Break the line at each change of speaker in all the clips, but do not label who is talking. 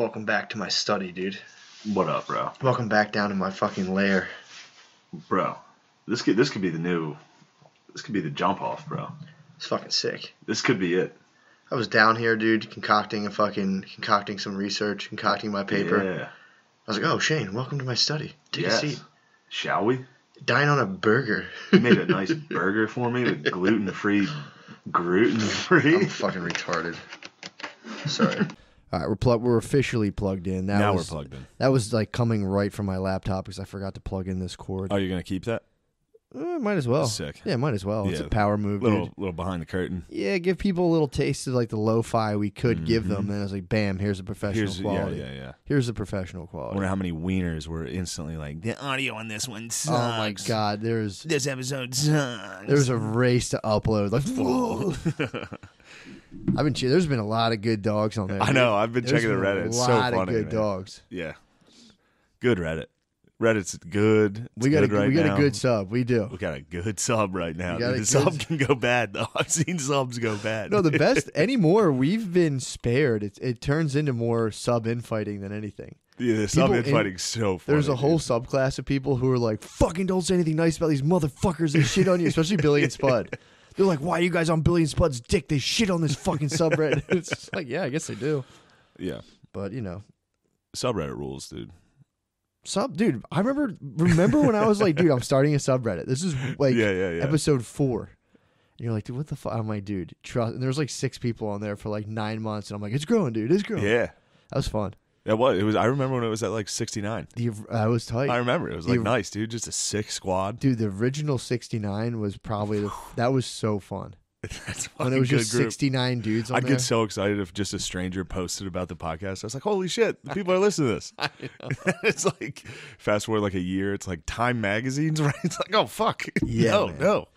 Welcome back to my study, dude.
What up, bro?
Welcome back down to my fucking lair.
Bro, this could this could be the new, this could be the jump off, bro.
It's fucking sick.
This could be it.
I was down here, dude, concocting a fucking concocting some research, concocting my paper.
Yeah.
I was like, "Oh, Shane, welcome to my study. Take
yes.
a seat.
Shall we?
Dine on a burger."
You made a nice burger for me with gluten free, gluten free.
I'm fucking retarded. Sorry.
All right, we're plug. We're officially plugged in. That
now
was,
we're plugged in.
That was like coming right from my laptop because I forgot to plug in this cord.
Oh, you're gonna keep that?
Uh, might as well.
Sick.
Yeah, might as well. It's a power move,
Little
dude.
little behind the curtain.
Yeah, give people a little taste of like the lo-fi we could give them,
Mhm.
and I was like, bam, here's a professional
Here's
quality.
yeah, yeah.
Here's a professional quality.
I wonder how many wieners were instantly like the audio on this one sucks.
oh my god, there's
This episode sucks.
there's a race to upload. Like, whoa. I've been. che- There's been a lot of good dogs on there.
I know. I've been
There's
checking the Reddit.
A lot
so
of good
man.
dogs.
Yeah. Good Reddit. Reddit's good. It's
We got
good
a
right
we got
now.
a good sub. We do.
We got a good sub right now. The sub can go bad though. I've seen subs go bad.
No, the best anymore. We've been spared. It it turns into more sub infighting than anything.
yeah, the sub
people in-
infighting's so funny.
There's a whole
dude.
subclass of people who are like, "Fucking don't say anything nice about these motherfuckers. They shit on you." Especially Billy and Spud. They're like, "Why are you guys on Billy and Spud's dick? They shit on this fucking subreddit." it's just like, yeah, I guess they do.
Yeah.
But you know,
Subreddit rules, dude.
sub dude. I remember remember when I was like, dude, I'm starting a subreddit. This is like
yeah, yeah, yeah.
episode four. And you're like, dude, what the fuck? I'm like, dude, trust. And there was like six people on there for like nine months, and I'm like, it's growing, dude, it's growing.
yeah.
That was fun.
It was. It was. I remember when it was at like 69.
The uh, I was tight.
I remember it was like
You-
nice, dude. Just a sick squad.
Dude, the original 69 was probably the, that was so fun.
That's
When it was just 69 dudes
I'd
there.
get so excited if just a stranger posted about the podcast. I was like, "Holy shit, the people are listening to this!" it's like fast forward like a year. It's like Time magazines, right? It's like, oh fuck,
Yeah,
no,
man.
no,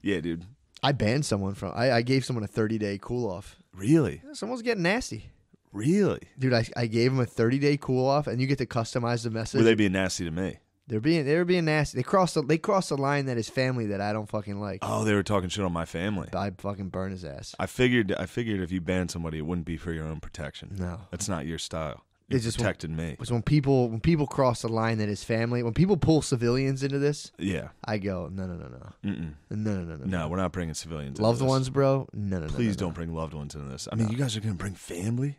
yeah, dude,
I banned someone from. I, I gave someone a 30 day cool off.
really,
Someone's getting nasty,
really.
dude. I, I gave them a 30 day cool off, and you get to customize the message.
Were they being nasty to me?
They're being they're being nasty. They crossed the, they crossed the line that is family that I don't fucking like.
Oh, they were talking shit on my family.
I fucking burn his ass.
I figured, I figured if you banned somebody, it wouldn't be for your own protection.
No.
that's not your style.
It's just-
protecting me.
Because when people when people cross the line that is family, when people pull civilians into this,
Yeah,
I go no no no no
Mm-mm.
no no no no
no, we're not bringing civilians. into
loved ones, bro. No no no.
Please
no, no.
don't bring loved ones into this. I mean, you guys are gonna bring family.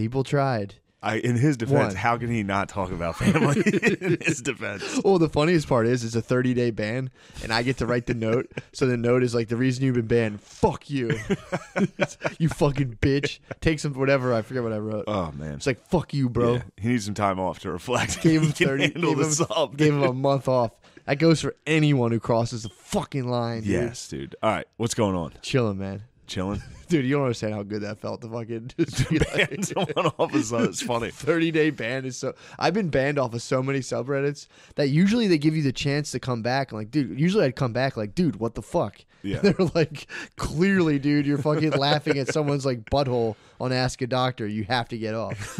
People tried.
I, in his defense,
One.
how can he not talk about family? in his defense,
Well, the funniest part is it's a 30 day ban, and I get to write the note. So the note is like the reason you've been banned. Fuck you, you fucking bitch. Take some whatever. I forget what I wrote.
oh man,
It's like fuck you, bro.
Yeah, he needs some time off to reflect.
Gave him
He can
30.
handle
Gave him,
sub.
gave him a month off. That goes for anyone who crosses the fucking line. Dude.
yes, dude. All right, what's going on?
chilling, man.
Chilling.
Dude, you don't understand how good that felt. The fucking just be like-
Ban someone off is it's funny.
30 day ban is so I've been banned off of so many subreddits that usually they give you the chance to come back. I'm like, dude, usually I'd come back like, dude, what the fuck?
Yeah.
They're like, clearly, dude, you're fucking laughing at someone's like butthole on Ask a Doctor. You have to get off.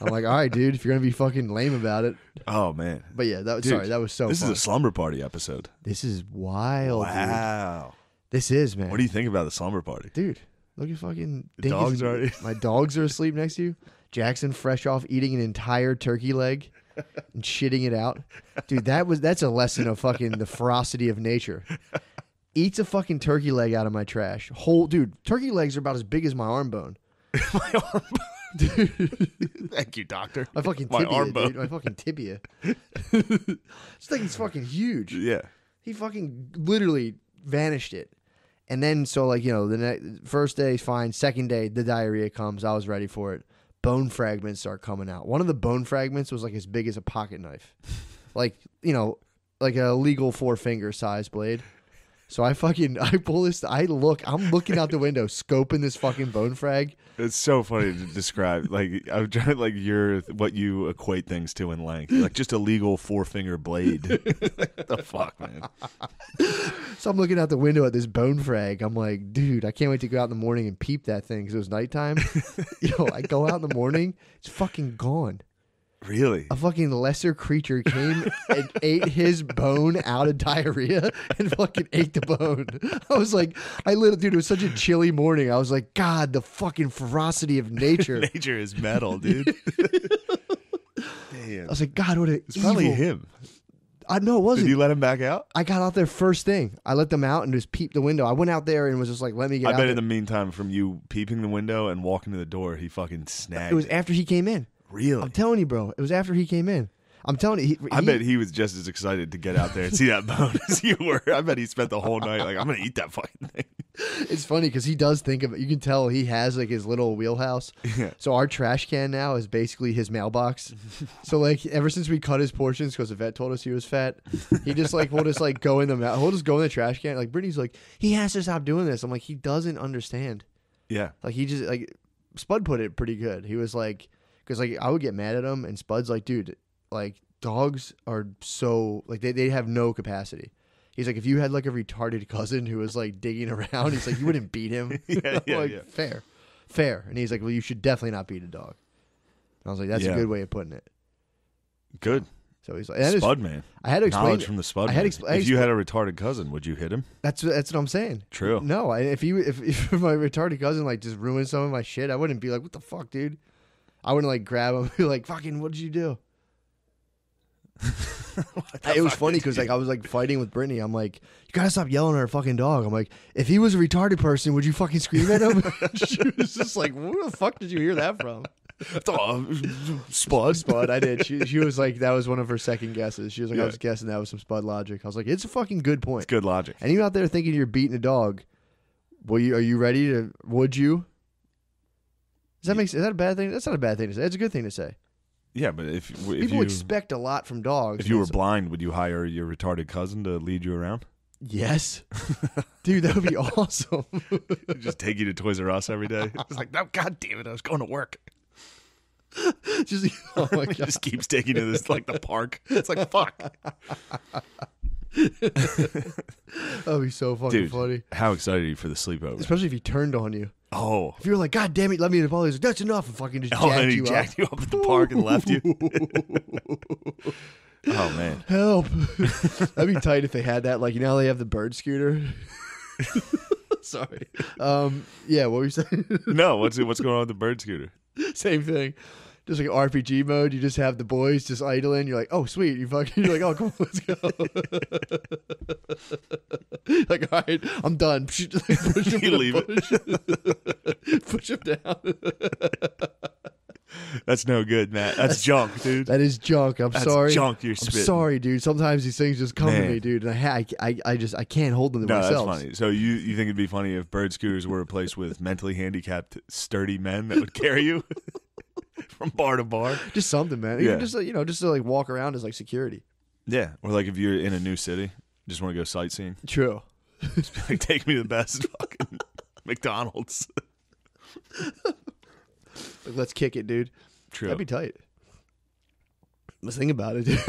I'm like, all right, dude, if you're gonna be fucking lame about it.
Oh man,
But yeah, that was
Dude,
sorry, that was so
this
fun.
is a slumber party episode.
this is wild, dude.
Wow.
This is, man.
What do you think about the slumber party?
dude? Look at fucking
The dogs are-
My dogs are asleep next to you. Jackson fresh off eating an entire turkey leg and shitting it out. Dude, that was that's a lesson of fucking the ferocity of nature. Eats a fucking turkey leg out of my trash. Whole dude, turkey legs are about as big as my arm bone.
my arm. Dude. Thank you, doctor.
My fucking
My
tibia,
arm bone.
dude. My fucking tibia. this thing is fucking huge.
Yeah.
He fucking literally vanished it. And then so like, you know, the ne- first day fine, second day the diarrhea comes. I was ready for it. Bone fragments start coming out. One of the bone fragments was like as big as a pocket knife. like, you know, like a legal four finger size blade. So I fucking I pull this I look I'm looking out the window scoping this fucking bone frag.
It's so funny to describe. Like I'm trying, like your what you equate things to in length. Like just a legal four finger blade. the fuck, man.
So I'm looking out the window at this bone frag. I'm like, dude, I can't wait to go out in the morning and peep that thing because it was nighttime. you know, I go out in the morning, it's fucking gone.
Really?
A fucking lesser creature came and ate his bone out of diarrhea and fucking ate the bone. I was like, I literally, dude, it was such a chilly morning. I was like, God, the fucking ferocity of nature.
Nature is metal, dude. Damn.
I was like, God, what a
It's probably him.
I know it wasn't.
you let him back out?
I got out there first thing. I let them out and just peeped the window. I went out there and was just like, let me get
I
out
bet
there.
in the meantime, from you peeping the window and walking to the door, he fucking snagged.
it was after he came in.
Really.
I'm telling you, bro. It was after he came in. I'm telling you. He,
I
he-
bet he was just as excited to get out there and see that bone as you were. I bet he spent the whole night like, I'm gonna eat that fucking thing.
It's funny because he does think of it. You can tell he has like his little wheelhouse.
Yeah.
So our trash can now is basically his mailbox. so like ever since we cut his portions because the vet told us he was fat, he just like will just like go in the mail. He'll just go in the trash can. Like Brittany's like he has to stop doing this. I'm like he doesn't understand.
Yeah.
Like he just like Spud put it pretty good. He was like because like I would get mad at him and Spud's like dude like dogs are so like they, they have no capacity. He's like if you had like a retarded cousin who was like digging around, he's like you wouldn't beat him.
Yeah, yeah,
like,
yeah.
Fair, fair. And he's like well you should definitely not beat a dog. And I was like that's
Yeah.
a good way of putting it.
Good.
So he's like and that is-
Spud man.
I had to explain.
Knowledge from the Spud
I had expl- I
if you had a retarded cousin, would you hit him?
That's that's what I'm saying.
True.
No, I, if you if, if my retarded cousin like just ruined some of my shit, I wouldn't be like, "What the fuck, dude?" I wouldn't like grab him and be like, "Fucking, what did you do?" it was funny because like I was like fighting with Brittany. I'm like, "You gotta stop yelling at our fucking dog." I'm like, "If he was a retarded person, would you fucking scream at him?" she was just like, "Where the fuck did you hear that from?"
Oh, Spud.
Spud, I did. She she was like, that was one of her second guesses. She was like, I was guessing that was some Spud logic. I was like, it's a fucking good point.
It's good logic.
And you out there thinking you're beating a dog, well, you are you ready to? Would you? Does that make? Is that a bad thing? That's not a bad thing to say. It's a good thing to say.
Yeah, but if if
People
you
expect a lot from dogs.
if you were blind, would you hire your retarded cousin to lead you around?
yes, dude, that would be awesome.
Just take you to Toys R Us every day. It's like, no, god damn it, I was going to work.
Just oh my god,
just keeps taking you to this like the park. It's like fuck,
that'd be so fucking
dude.
funny.
How excited are you for the sleepover?
Especially if he turned on you.
Oh,
If you were like, God damn it, let me in the like, That's enough, and fucking just
oh,
jacked
and he
you
jacked
up.
you up at the park and left you. oh man,
Help! That'd be tight if they had that. Like you know, they have the bird scooter. Sorry. Um. Yeah. What were you saying?
no, what's what's going on with the bird scooter?
Same thing. Just like RPG mode, you just have the boys just idling. You're like, oh sweet, you fucking. You're like, oh come on, let's go. like, all right, I'm done. Push him
You leave it.
Push him down.
That's no good, Matt. That's junk, dude.
That is junk. I'm
That's
sorry.
junk you're
I'm sorry, dude. Sometimes these things just come to me, dude, and I, I, I, I just I can't hold them to
No,
myself.
that's funny. So you you think it'd be funny if bird scooters were replaced with mentally handicapped, sturdy men that would carry you from bar to bar?
Just something, man.
Yeah.
Even just you know, just to like walk around as like security.
Yeah, or like if you're in a new city, just want to go sightseeing,
True.
like take me to the best fucking McDonald's.
Like, let's kick it, dude.
True.
That'd be tight. Let's think about it, dude.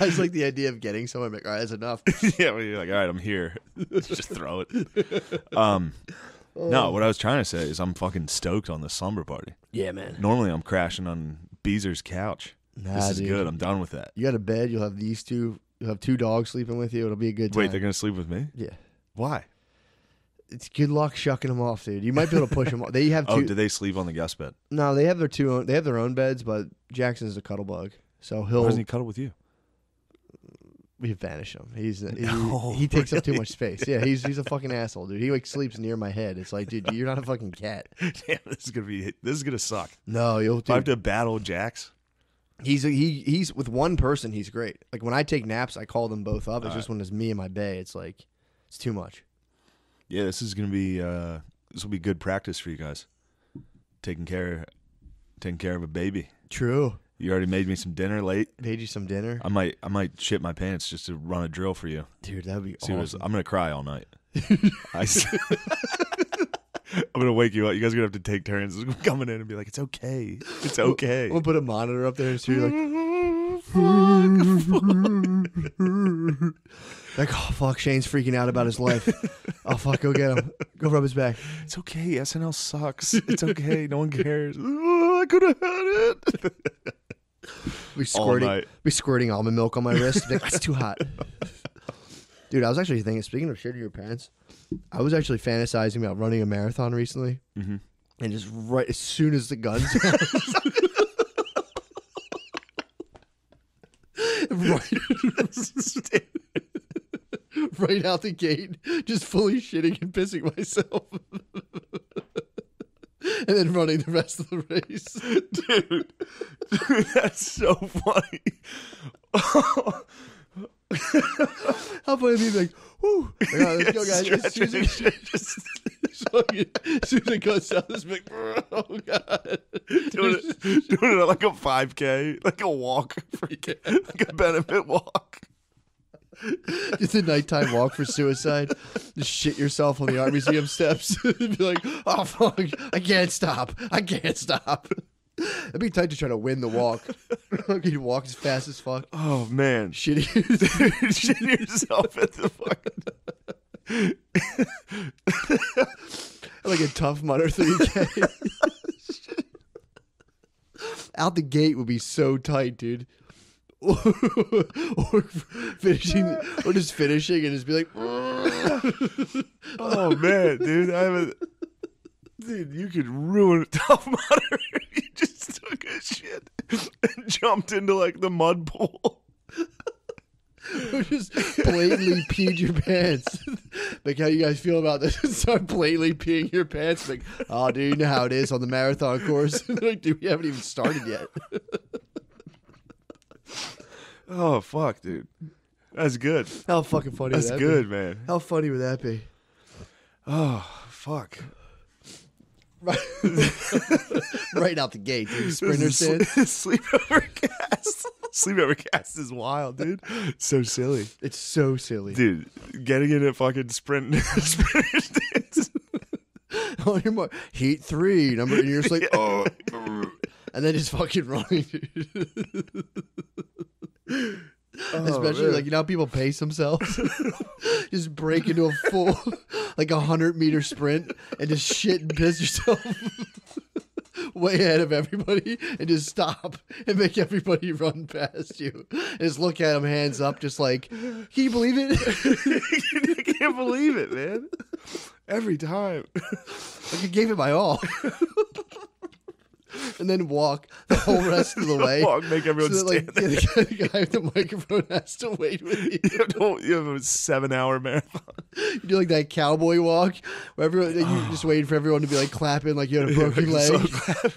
I just like the idea of getting someone like, all right, that's enough.
yeah, well, you're like, all right, I'm here. Let's just throw it. Um. No, um, what I was trying to say is I'm fucking stoked on the slumber party.
Yeah, man.
Normally I'm crashing on Beezer's couch.
Nah,
this is
dude.
good. I'm done with that.
You got a bed. You'll have these two. You'll have two dogs sleeping with you. It'll be a good time.
Wait, they're gonna sleep with me?
yeah.
Why?
It's good luck shucking them off, dude. You might be able to push them off. They have oh, two.
Oh, do they sleep on the guest bed?
no, they have their two. Own, they have their own beds, but Jackson's a cuddle bug, so he'll
doesn't he cuddle with you?
We banish him. He's he,
No,
he takes up too much space. Yeah, he's he's a fucking asshole, dude. He like sleeps near my head. It's like, dude, you're not a fucking cat.
Damn, this is gonna be this is gonna suck.
No, you'll.
If I have to battle Jax,
he's he he's with one person. He's great. Like when I take naps, I call them both up. It's just when it's me and my bay. It's like it's too much.
yeah, this is gonna be uh this will be good practice for you guys. Taking care taking care of a baby.
True.
You already made me some dinner late.
Made you some dinner,
I might I might shit my pants just to run a drill for you.
dude. That'd be
See
awesome.
I'm gonna cry all night. I am gonna wake you up. You guys are gonna have to take turns coming in and be like, "It's okay, it's okay."
We'll put a monitor up there and so you're like, like, oh fuck, Shane's freaking out about his life. oh fuck, go get him. Go rub his back.
It's okay. SNL sucks. It's okay. no one cares. Oh, I could have had it.
Be squirting, be squirting almond milk on my wrist. Like, That's too hot. Dude, I was actually thinking. Speaking of shitting your pants, I was actually fantasizing about running a marathon recently,
Mhm.
and just right as soon as the guns. right, right out the gate, just fully shitting and pissing myself. And then running the rest of the race.
dude, dude, that's so funny.
How funny like, whoo, like, right, let's go, guys. As soon as, it,
Just
as soon as it goes this big, oh god,
doing it, doing it like a 5K, like a walk, freaking, like a benefit walk.
just a nighttime walk for suicide. Just shit yourself on the art museum steps. be like, oh fuck, I can't stop, I can't stop. It'd be tight to try to win the walk. you walk as fast as fuck.
Oh man,
Shitty.
shit yourself at the fucking.
like a tough mudder 3K. Out the gate would be so tight, dude. Or, or finishing, or just finishing and just be like,
Oh man, dude, I haven't. Dude, you could ruin a tough mudder. you just took a shit and jumped into like the mud pool.
or just blatantly peed your pants. like, how you guys feel about this? Start blatantly peeing your pants. Like, oh, dude, you know how it is on the marathon course. like, dude, we haven't even started yet.
Oh fuck, dude, that's good.
How fucking funny
That's
would that
good,
Be?
man.
How funny would that be?
Oh fuck.
Right, right out the gate, dude. Sprinter
This
stand.
is sle- sleepover cast. sleepover cast is wild, dude. So silly,
It's so silly.
dude. Getting in a fucking sprint sprinter stance.
on your mark, heat three, number, and you're just like, oh, and then just fucking running, dude. Oh, Especially
man.
like you know how people pace themselves, just break into a full like a hundred meter sprint and just shit and piss yourself way ahead of everybody and just stop and make everybody run past you. And just look at them, hands up, just like, can you believe it?
I can't believe it, man. Every time.
Like I gave it my all. And then walk the whole rest of the way.
Walk, make everyone
so that, like,
stand there.
the, guy with the microphone has to wait with you.
You have, to- you have a seven hour marathon.
You do like that cowboy walk where everyone, you just waiting for everyone to be like clapping like you had a broken leg.
So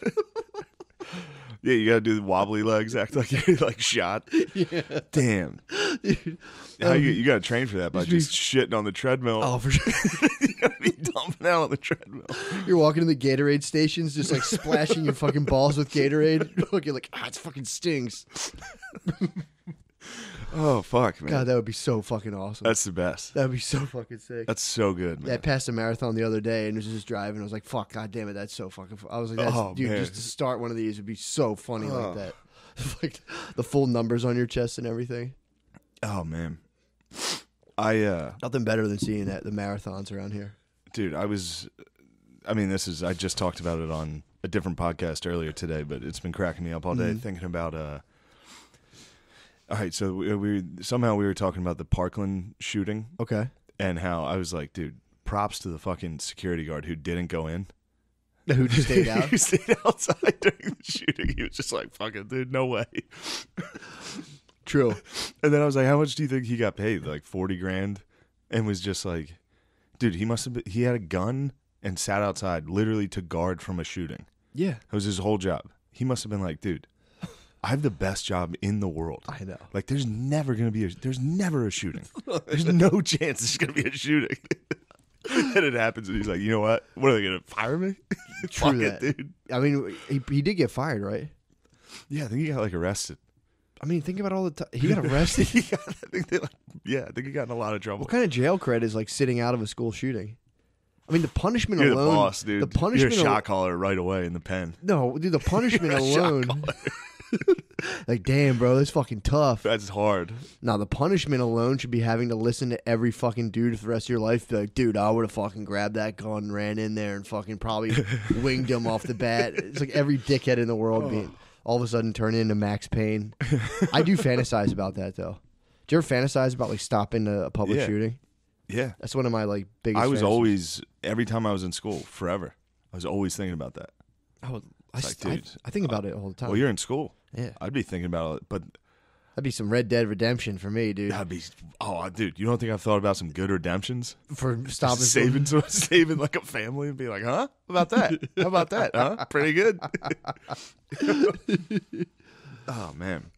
Yeah, you gotta do the wobbly legs, act like you're like shot.
yeah.
Damn.
Dude.
How you, you gotta train for that by
Just
shitting on the treadmill.
Oh, for sure.
you gotta be dumping out on the treadmill.
You're walking in the Gatorade stations, just like splashing your fucking balls with Gatorade. Look, you're like, ah, it fucking stings.
Oh fuck, man.
God, that would be so fucking awesome.
That's the best.
that would be so fucking sick.
That's so good,
Yeah, I passed a marathon the other day and was just driving. I was like, "Fuck, god damn it, that's so fucking." Fu-. I was like, that's,
Oh,
"Dude,
man.
just to start one of these would be so funny
Oh.
like that." like the full numbers on your chest and everything.
Oh man. I uh
Nothing better than seeing that the marathons around here.
dude, I was I mean, this is I just talked about it on a different podcast earlier today, but it's been cracking me up all day
Mhm.
thinking about uh all right, so we, we somehow we were talking about the Parkland shooting
Okay.
and how I was like, dude, props to the fucking security guard who didn't go in.
Who just stayed out?
he stayed outside during the shooting. He was just like, fucking dude, no way.
True.
And then I was like, how much do you think he got paid? Like 40 grand? And was just like, dude, he must have been, he had a gun and sat outside literally to guard from a shooting.
Yeah,
That was his whole job. He must have been like, dude, I have the best job in the world.
I know.
Like, there's never going to be a, there's never a shooting. There's no chance there's going to be a shooting. and it happens, and he's like, you know what? What are they going to fire me?
True
Fuck
that.
it, dude.
I mean, he, he did get fired, right?
Yeah, I think he got like arrested.
I mean, think about all the time he got arrested.
he got, I think they like, yeah, I think he got in a lot of trouble.
what kind of jail cred is like sitting out of a school shooting? I mean, the punishment
You're
alone.
the boss, dude.
The punishment.
You're a
al-
shot caller right away in the pen.
no, dude, the punishment alone. like, damn, bro, that's fucking tough.
That's hard.
Now the punishment alone should be having to listen to every fucking dude for the rest of your life. Be like, dude, I would have fucking grabbed that gun, ran in there, and fucking probably winged him off the bat. It's like every dickhead in the world oh. being all of a sudden turn into Max Payne. I do fantasize about that though. Do you ever fantasize about like stopping a, a public
Yeah.
shooting?
Yeah.
That's one of my like biggest.
I was
fantasies.
always every time I was in school forever. I was always thinking about that.
I, would, I,
It's like,
st- I-
dude,
I think about it all the time.
Well, you're in school.
yeah,
I'd be thinking about it, but
that'd be some Red Dead Redemption for me, dude.
that'd be oh, dude. You don't think I've thought about some good redemptions?
For stopping
saving, some, saving like a family and be like, huh? How about that? How about that? Huh? Pretty good. oh man,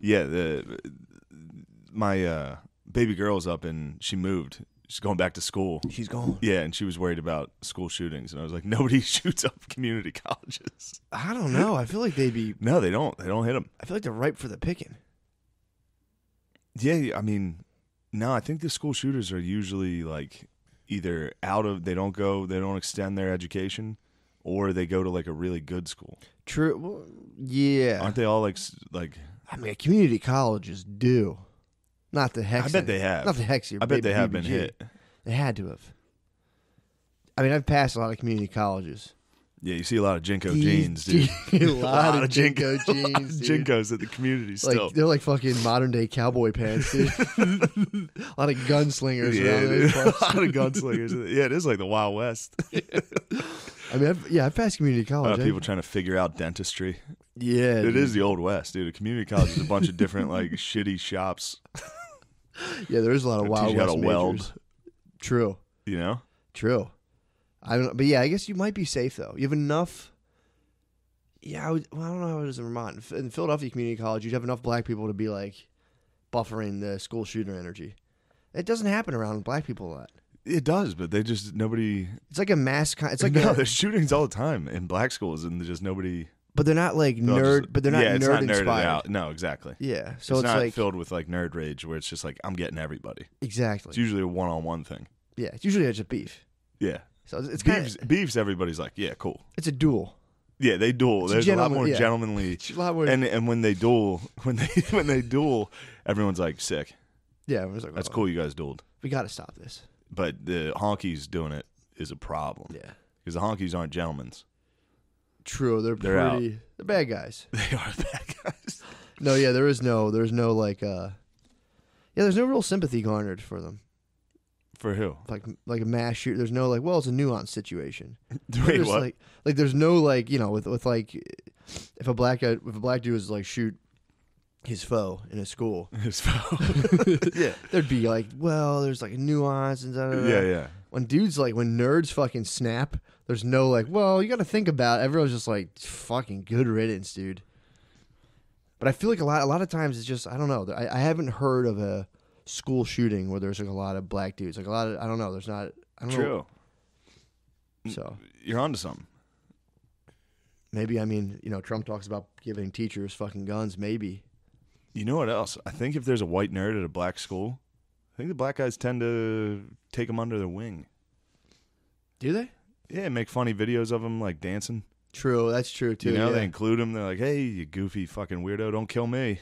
yeah. The my uh, baby girl's up and she moved. She's going back to school.
She's gone.
Yeah, and she was worried about school shootings, and I was like, nobody shoots up community colleges.
I don't know. I feel like they'd be.
No, they don't. They don't hit them.
I feel like they're ripe for the picking.
Yeah, I mean, no, I think the school shooters are usually like either out of they don't go, they don't extend their education, or they go to like a really good school.
True. Well, yeah.
Aren't they all like like?
I mean, community colleges do. Not the hex.
I bet they have.
Not the hex.
I bet they have been hit.
They had to have. I mean, I've passed a lot of community colleges.
Yeah, you see a lot of JNCO
These-
jeans, dude.
a lot of JNCO
a lot of
jeans, dude.
JNCOs at the community
Like
still.
they're like fucking modern day cowboy pants, dude. a lot of gunslingers
yeah,
around
dude.
those
a lot of gunslingers. Yeah, it is like the Wild West.
I mean, I've, yeah, I've passed community
A lot
college.
of people eh? trying to figure out dentistry.
yeah,
It
dude.
is the old west, dude. A community college is a bunch of different like shitty shops.
Yeah, there is a lot of
that
wild
teach you how
west
to weld.
True.
You know,
True. I don't. But yeah, I guess you might be safe though. You have enough. Yeah, I, would, well, I don't know how it is in Vermont. In Philadelphia Community College, you'd have enough black people to be like buffering the school shooter energy. It doesn't happen around black people a lot.
it does, but they just nobody.
It's like a mass. Con- it's like
no,
a,
there's shootings all the time in black schools, and just nobody.
but they're not like
they're
nerd.
just-
but they're not
yeah,
nerd
it's not
inspired.
out. No, exactly.
Yeah, so
it's,
it's,
not
like
filled with like nerd rage, where it's just like I'm getting everybody.
exactly.
It's usually a one-on-one thing.
yeah, it's usually just beef.
Yeah,
So it's, it's kind
beefs.
of
Beefs. Everybody's like, yeah, cool.
it's a duel.
Yeah, they duel.
It's
There's a lot more
yeah.
gentlemanly.
A lot more.
And and when they duel, when they when they duel, everyone's like sick.
yeah, like,
That's
oh,
cool. You guys dueled,
We got to stop this.
but the honkies doing it is a problem
Yeah,
because the honkies aren't gentlemen.
true. They're,
They're out.
pretty. They're bad guys.
They are bad guys.
No, yeah, there is no, there's no like, uh, yeah, there's no real sympathy garnered for them.
For who?
Like, like a mass shoot. There's no like, well, it's a nuanced situation.
Wait, what?
Like, like there's no like, you know, with with like, if a black guy, if a black dude was like shoot his foe in a school,
His phone. yeah,
there'd be like, well, there's like a nuance and da, da, da.
yeah, yeah.
When dudes like when nerds fucking snap, there's no like, well, you got to think about. It. Everyone's just like, fucking good riddance, dude. But I feel like a lot, a lot of times it's just I don't know. I, I haven't heard of a school shooting where there's like a lot of black dudes. Like a lot of I don't know. There's not. I don't
True.
know. So
You're onto something.
maybe I mean you know Trump talks about giving teachers fucking guns. Maybe
You know what else? I think if there's a white nerd at a black school, I think the black guys tend to take them under their wing.
do they?
Yeah, make funny videos of them like dancing.
True. That's true too.
you know,
yeah.
they include them. They're like, "Hey, you goofy fucking weirdo, don't kill me."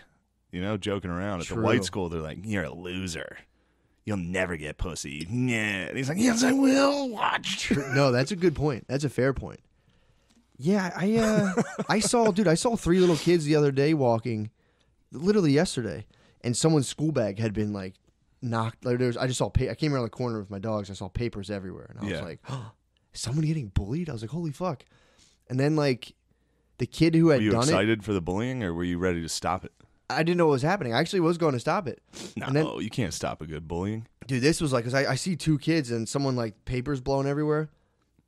You know, joking around. At the white school, they're like, "You're a loser. You'll never get pussy." Yeah, and he's like, "Yes, I will. Watch."
no, that's a good point. That's a fair point. Yeah, I uh, I saw, dude, I saw three little kids the other day walking, literally yesterday, and someone's school bag had been like knocked. Like there's, I just saw. Pa- I came around the corner with my dogs. I saw papers everywhere, and I was like, oh, is someone getting bullied? I was like, holy fuck! And then like the kid who had
Were you
done it,
excited for the bullying, or were you ready to stop it?
I didn't know what was happening. I actually was going to stop it.
No,
then-
you can't stop a good bullying.
Dude, this was like, cause I, I see two kids and someone like papers blown everywhere,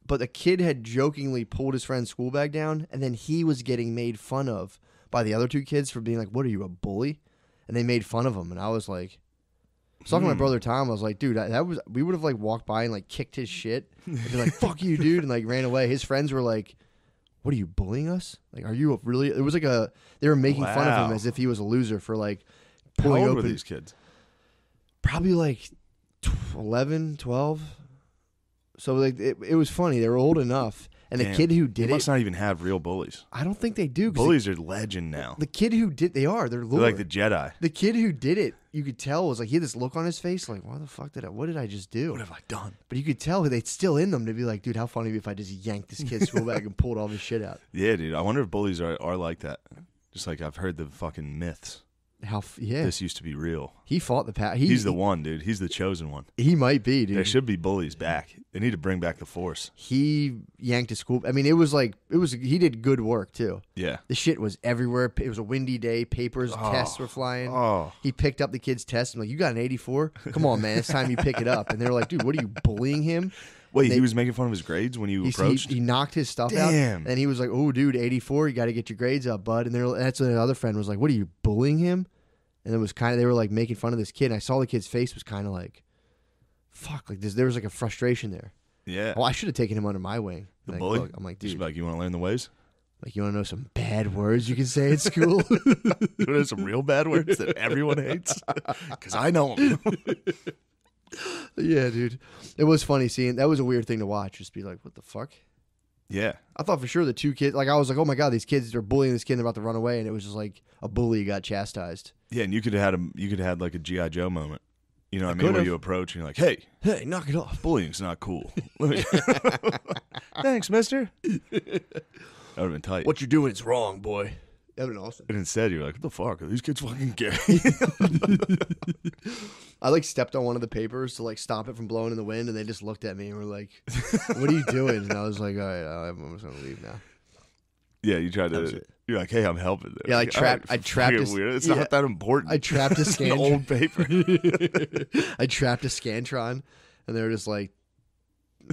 but the kid had jokingly pulled his friend's school bag down, and then he was getting made fun of by the other two kids for being like, "What are you, a bully?" And they made fun of him, and I was like, I was talking to my
Hmm.
brother Tom. I was like, dude, that, that was we would have like walked by and like kicked his shit, and be like, "Fuck you, dude," and like ran away. His friends were like. What are you bullying us? Like, are you a really? It was like a. They were making fun of him as if he was a loser for like
How
pulling
old were
open
these kids?
probably like tw- 11 12 so like it, it was funny they were old enough And the
Damn.
kid who
They
did it,
must not even have real bullies.
I don't think they do. 'cause
Bullies are legend now.
The, the kid who did, they are. They're
They're
lore.
like the Jedi.
the kid who did it, you could tell was like he had this look on his face, like, "Why the fuck did I? What did I just do?"
What have I done?
But you could tell they'd still in them to be like, "Dude, how funny if I just yanked this kid's school bag and pulled all this shit out."
Yeah, dude. I wonder if bullies are, are like that. Just like I've heard the fucking myths.
How? f- Yeah,
This used to be real.
he fought the power. He,
He's the one, dude. He's the chosen one.
He might be, dude.
There should be bullies back. They need to bring back the force.
he yanked a school. I mean, it was like it was. He did good work too.
Yeah.
The shit was everywhere. It was a windy day. Papers,
Oh.
tests were flying.
Oh.
He picked up the kid's test. I'm like, you got an 84? Come on, man. It's time you pick it up. And they were like, dude, what are you bullying him?
Wait,
They-
he was making fun of his grades when you
He, he,
approached?
he knocked his stuff out. And he was like, oh, dude, 84. You got to get your grades up, bud. And they're, that's when the other friend was like, what are you bullying him? And it was kind of, they were like making fun of this kid. And I saw the kid's face was kind of like, fuck, like this, there was like a frustration there.
yeah.
Well, I should have taken him under my wing.
the
Like,
bully?
look, I'm like, dude,
like, you want to learn the ways?
like, you want to know some bad words you can say at school?
you want to know some real bad words that everyone hates? Because I know them.
yeah, dude. It was funny seeing, that was a weird thing to watch. Just be like, what the fuck?
yeah.
I thought for sure the two kids, like I was like, oh my god, these kids are bullying this kid, and they're about to run away, and it was just like a bully got chastised.
Yeah, and you could have had a you could have had like a GI Joe moment. You know what I,
I
mean? Where you approach and you're like, "Hey,
Hey, knock it off.
bullying's not cool." Thanks, Mister. That would have been tight.
What you're doing is wrong, boy. That'd been awesome.
And instead, you're like, "What the fuck? Are these kids fucking gay?"
I like stepped on one of the papers to like stop it from blowing in the wind, and they just looked at me and were like, "What are you doing?" And I was like, "All right, I'm just gonna leave now."
yeah, you tried to. You're like, "Hey, I'm helping." They're
Yeah, I
like,
trapped-
"All
I trapped this-
Weird. It's
yeah.
not that important.
I trapped a
It's an
scan.
old paper.
I trapped a scantron, and they were just like,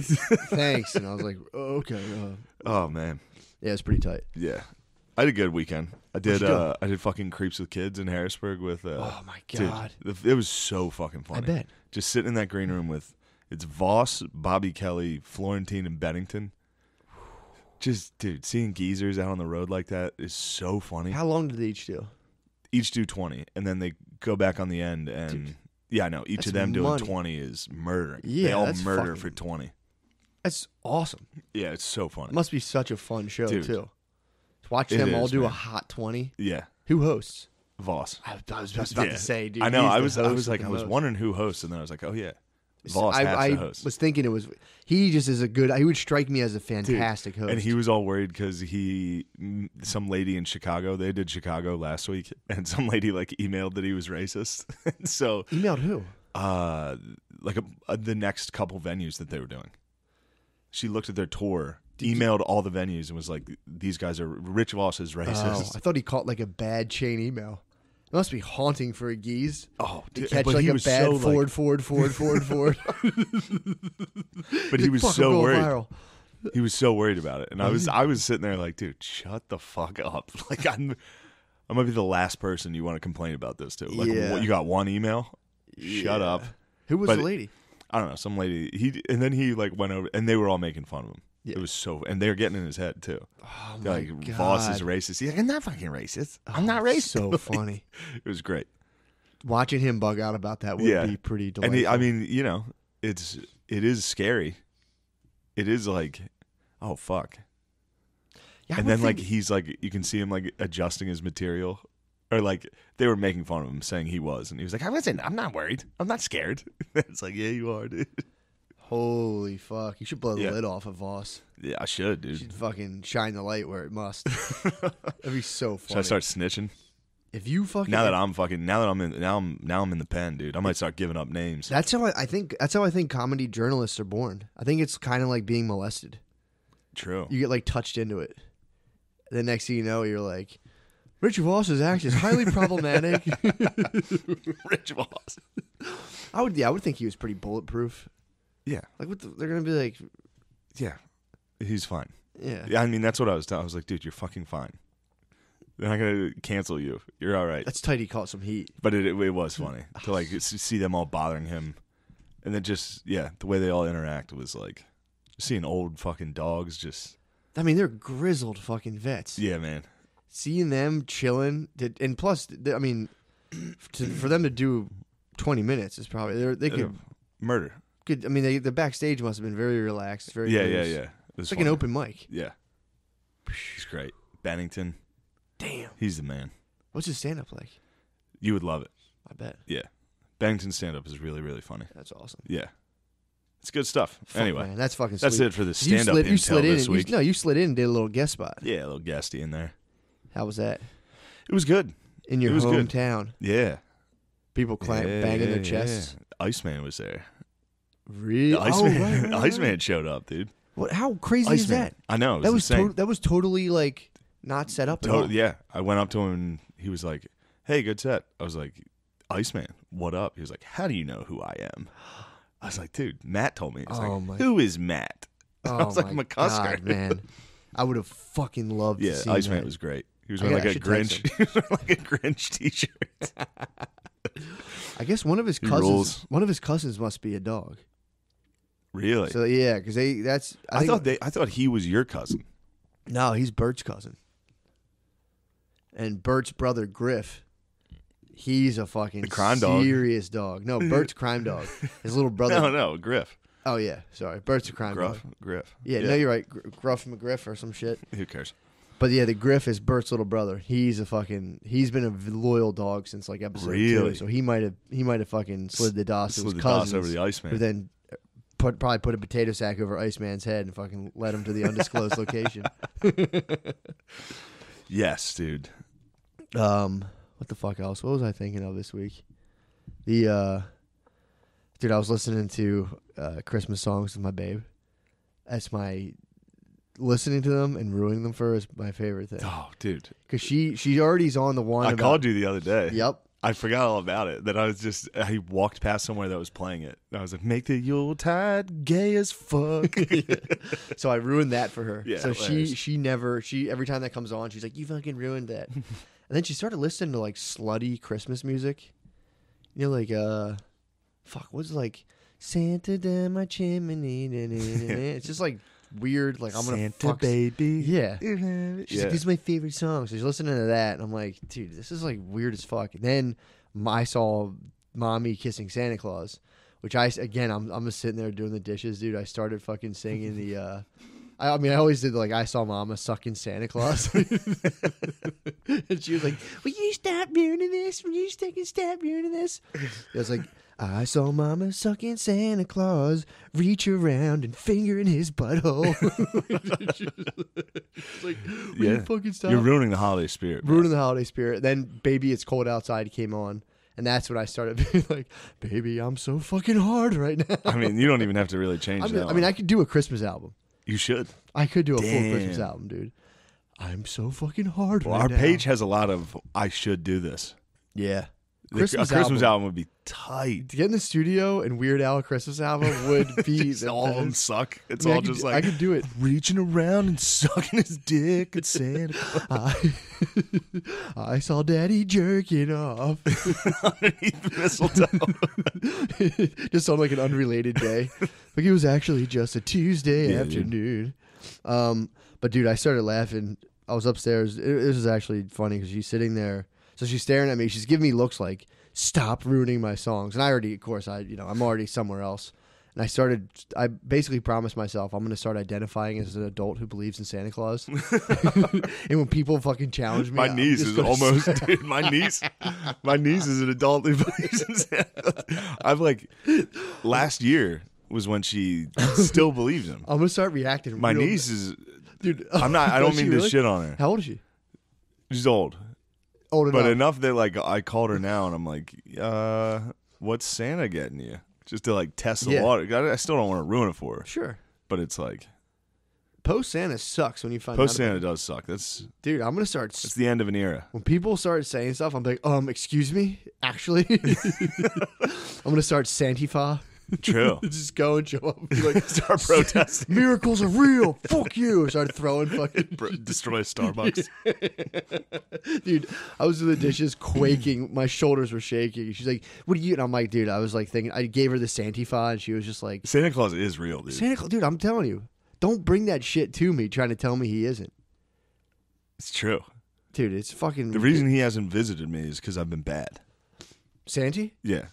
"Thanks," and I was like, oh, "Okay." Uh.
oh man,
Yeah, it's pretty tight.
yeah. I had a good weekend. I did.
you do?
Uh, I did fucking creeps with kids in Harrisburg with. Uh,
Oh my
dude,
god!
the- it was so fucking funny.
I bet.
just sitting in that green room with it's Voss, Bobby Kelly, Florentine, and Bennington. Just dude, seeing geezers out on the road like that is so funny.
How long did they each do?
Each do twenty, and then they go back on the end, and yeah, I know each
that's
of them doing
money.
twenty is murdering.
Yeah,
they all
that's
murder
fucking-
for twenty.
That's awesome.
Yeah, it's so funny.
must be such a fun show
Dude.
too. To watch
It
them all
is,
do a
man.
hot twenty.
Yeah,
Who hosts?
Voss.
I, I was just about
Yeah.
to say, dude.
I know.
he's
I
the
was. I
host
was like,
the
I was
most.
wondering who hosts, and then I was like, oh yeah, Voss
I,
has
I
to host.
was thinking it was he just is a good. He would strike me as a
Dude,
fantastic host.
And he was all worried because he, some lady in Chicago, they did Chicago last week, and some lady like emailed that he was racist. So,
emailed who?
uh, like a, the next couple venues that they were doing, she looked at their tour, emailed all the venues, and was like, "These guys are Rich Voss is
Oh,
racist."
I thought he caught like a bad chain email. It must be haunting for a geese
Oh,
to
dude,
catch like a bad
so, like-
Ford, Ford, Ford, Ford, Ford.
but he was so worried.
viral.
He was so worried about it, and I oh, was, I was sitting there like, "Dude, shut the fuck up!" Like I'm, I might be the last person you want to complain about this to. Like,
Yeah.
what, you got one email? Shut
Yeah.
up.
Who was
But-
the lady?
I don't know, some lady. He and then he like went over, and they were all making fun of him.
Yeah.
It was so, and they're getting in his head too.
Oh
They're
my
like,
god,
Voss is racist. He's like, I'm not fucking racist. I'm oh, not racist.
So
Like,
funny.
It was great.
Watching him bug out about that would
Yeah.
be pretty
And he, I mean, you know, it's it is scary. It is like, oh fuck.
Yeah,
and then like he's like, you can see him like adjusting his material, or like they were making fun of him, saying he was, and he was like, I wasn't. I'm not worried. I'm not scared. it's like, yeah, you are, dude.
Holy fuck, you should blow the
Yeah.
lid off of Voss.
Yeah, I should,
You
dude.
should fucking shine the light where it must. That'd be so funny.
Should I start snitching?
If you fucking
Now that I'm fucking now that I'm in now I'm now I'm in the pen, dude. I might start giving up names.
That's how I, I think. That's how I think comedy journalists are born. I think it's kind of like being molested.
True.
You get like touched into it. The next thing you know, you're like, Richard Voss's act is highly problematic.
Rich Voss.
I would, yeah, I would think he was pretty bulletproof.
Yeah.
Like, what the, they're gonna be like,
Yeah. He's fine.
yeah,
Yeah, I mean that's what I was telling. I was like, dude, you're fucking fine. They're not gonna cancel you. You're all right.
that's tight. He caught some heat.
But it, it, it was funny to like see them all bothering him, and then just yeah, the way they all interact was like seeing old fucking dogs. Just
I mean, they're grizzled fucking vets.
yeah, man.
Seeing them chilling, did, and plus, I mean, to, for them to do twenty minutes is probably they're, they could
Murder.
Could. I mean, they, the backstage must have been very relaxed. Very
Yeah, yeah,
loose.
yeah.
It's like an open mic.
Yeah, he's great. Bennington,
Damn.
he's the man.
What's his stand up like?
You would love it.
I bet.
Yeah, Bennington stand up is really really funny.
That's awesome.
Yeah, it's good stuff.
Fuck,
anyway,
man, that's fucking
that's
sweet.
it for the
You
stand up
slid, you
intel
slid in.
this
you-
week.
no, you slid in and did a little guest spot.
Yeah, a little guesty in there.
How was that?
It was good.
In your
It was good.
hometown,
Yeah,
people clang,
Yeah,
banging their
yeah,
chests.
Iceman was there.
Really?
Iceman,
oh, right, right, right.
Iceman showed up, dude.
What? How crazy is that?
I know.
That was to- that was totally like not set up at all.
To- yeah, I went up to him and he was like, "Hey, good set." I was like, "Iceman, what up?" He was like, "How do you know who I am?" I was like, "Dude, Matt told me." He's
Oh,
like,
my-
"Who is Matt?"
Oh
I was oh like,
my
McCusker.
God, man. I would have fucking loved
Yeah,
to see
Iceman
that.
was great. He was wearing
gotta-
like a
I text
Grinch, he was wearing like a Grinch T-shirt.
I guess one of his
He
cousins. One of his cousins must be a dog.
Really?
So yeah, because they that's I,
I,
think,
thought they. I thought he was your cousin.
no, he's Bert's cousin, and Bert's brother Griff. He's a fucking
The crime dog.
serious dog. No, Bert's crime dog. His little brother.
No, no, Griff,
Oh yeah, sorry, Bert's a crime
Gruff,
dog.
Griff.
Yeah, no, you're right. Gr- Gruff McGriff or some shit.
Who cares?
But yeah, the Griff is Bert's little brother. He's a fucking. He's been a v- loyal dog since like episode
Really?
two. So he might have he might have fucking slid the DOS to
Slid
his
the DOS
cousins,
over the Iceman.
who then put probably put a potato sack over Iceman's head and fucking led him to the undisclosed location.
Yes, dude.
Um, what the fuck else? What was I thinking of this week? The uh, dude, I was listening to uh, Christmas songs with my babe. That's my listening to them and ruining them for her is my favorite thing
Oh, dude.
because she she already's on the one.
I
about-
called you the other day.
Yep.
I forgot all about it. That I was just I walked past somewhere that was playing it. I was like, "Make the Yuletide gay as fuck."
So I ruined that for her.
Yeah,
so she
hilarious.
she never she every time that comes on she's like you fucking ruined that. and then she started listening to like slutty Christmas music. You know like uh fuck what's like Santa down my chimney. It's just like weird like I'm gonna
Santa
fuck
baby.
Yeah.
Yeah.
She's like, this is my favorite song. So she's listening to that, and I'm like, dude, this is like weird as fuck. And then I saw mommy kissing Santa Claus, which I again, I'm I'm just sitting there doing the dishes, dude. I started fucking singing the. uh I, I mean, I always did like I saw Mama sucking Santa Claus, and she was like, "Will you stop ruining this? Will you fucking stop ruining this?" I was like, "I saw Mama sucking Santa Claus, reach around and finger in his butthole." It's like, will you fucking stop?
You're ruining the holiday spirit. man.
ruining the holiday spirit. Then "Baby, It's Cold Outside" came on, and that's when I started being like, "Baby, I'm so fucking hard right now."
I mean, you don't even have to really change
I mean,
that.
I mean. I could do a Christmas album.
you should.
I could do a full Christmas album, dude. I'm so fucking hard
Well,
right
our
now.
page has a lot of I should do this.
yeah.
The-
Christmas
a Christmas
album.
album. would be tight.
To get in the studio and Weird Al Christmas album would be
all of them suck. It's
I mean,
all
could
just like
I could do it.
reaching around and sucking his dick and saying,
I, I saw Daddy jerking off.
underneath the mistletoe.
just on like an unrelated day. like it was actually just a Tuesday
Yeah, dude.
afternoon. Um, but dude, I started laughing. I was upstairs. It, this is actually funny because she's sitting there. So she's staring at me. She's giving me looks like, "Stop ruining my songs." And I already, of course, I you know I'm already somewhere else. And I started. I basically promised myself I'm going to start identifying as an adult who believes in Santa Claus. and when people fucking challenge me,
My
I'm
niece is almost dude, my niece my niece is an adult who believes in Santa Claus. I've like last year was when she still believes him.
I'm gonna start reacting.
My niece is
dude.
I'm not I don't mean to shit on her.
How old is she?
She's old.
Old
But
enough.
enough that like I called her now and I'm like, uh, what's Santa getting you? Just to like test the
Yeah.
water. I, I still don't want to ruin it for her.
Sure.
But it's like
Post Santa sucks when you find
post
out. about
Santa does suck. That's
Dude, I'm gonna start.
it's the end of an era.
when people start saying stuff, I'm like, um, excuse me, actually, I'm gonna start Santifa.
True.
Just go and show up. and be like,
Start protesting.
Miracles are real. Fuck you. Start throwing fucking.
Bro- Destroy Starbucks.
Dude, I was in the dishes quaking. My shoulders were shaking. She's like, "What are you?" And I'm like, "Dude, I was like thinking." I gave her the Santifa, and she was just like,
Santa Claus is real, dude.
"Santa Claus, dude, I'm telling you, don't bring that shit to me, trying to tell me he isn't."
It's true.
Dude, it's fucking.
The reason he hasn't visited me is because I've been bad.
Santy,
Yeah.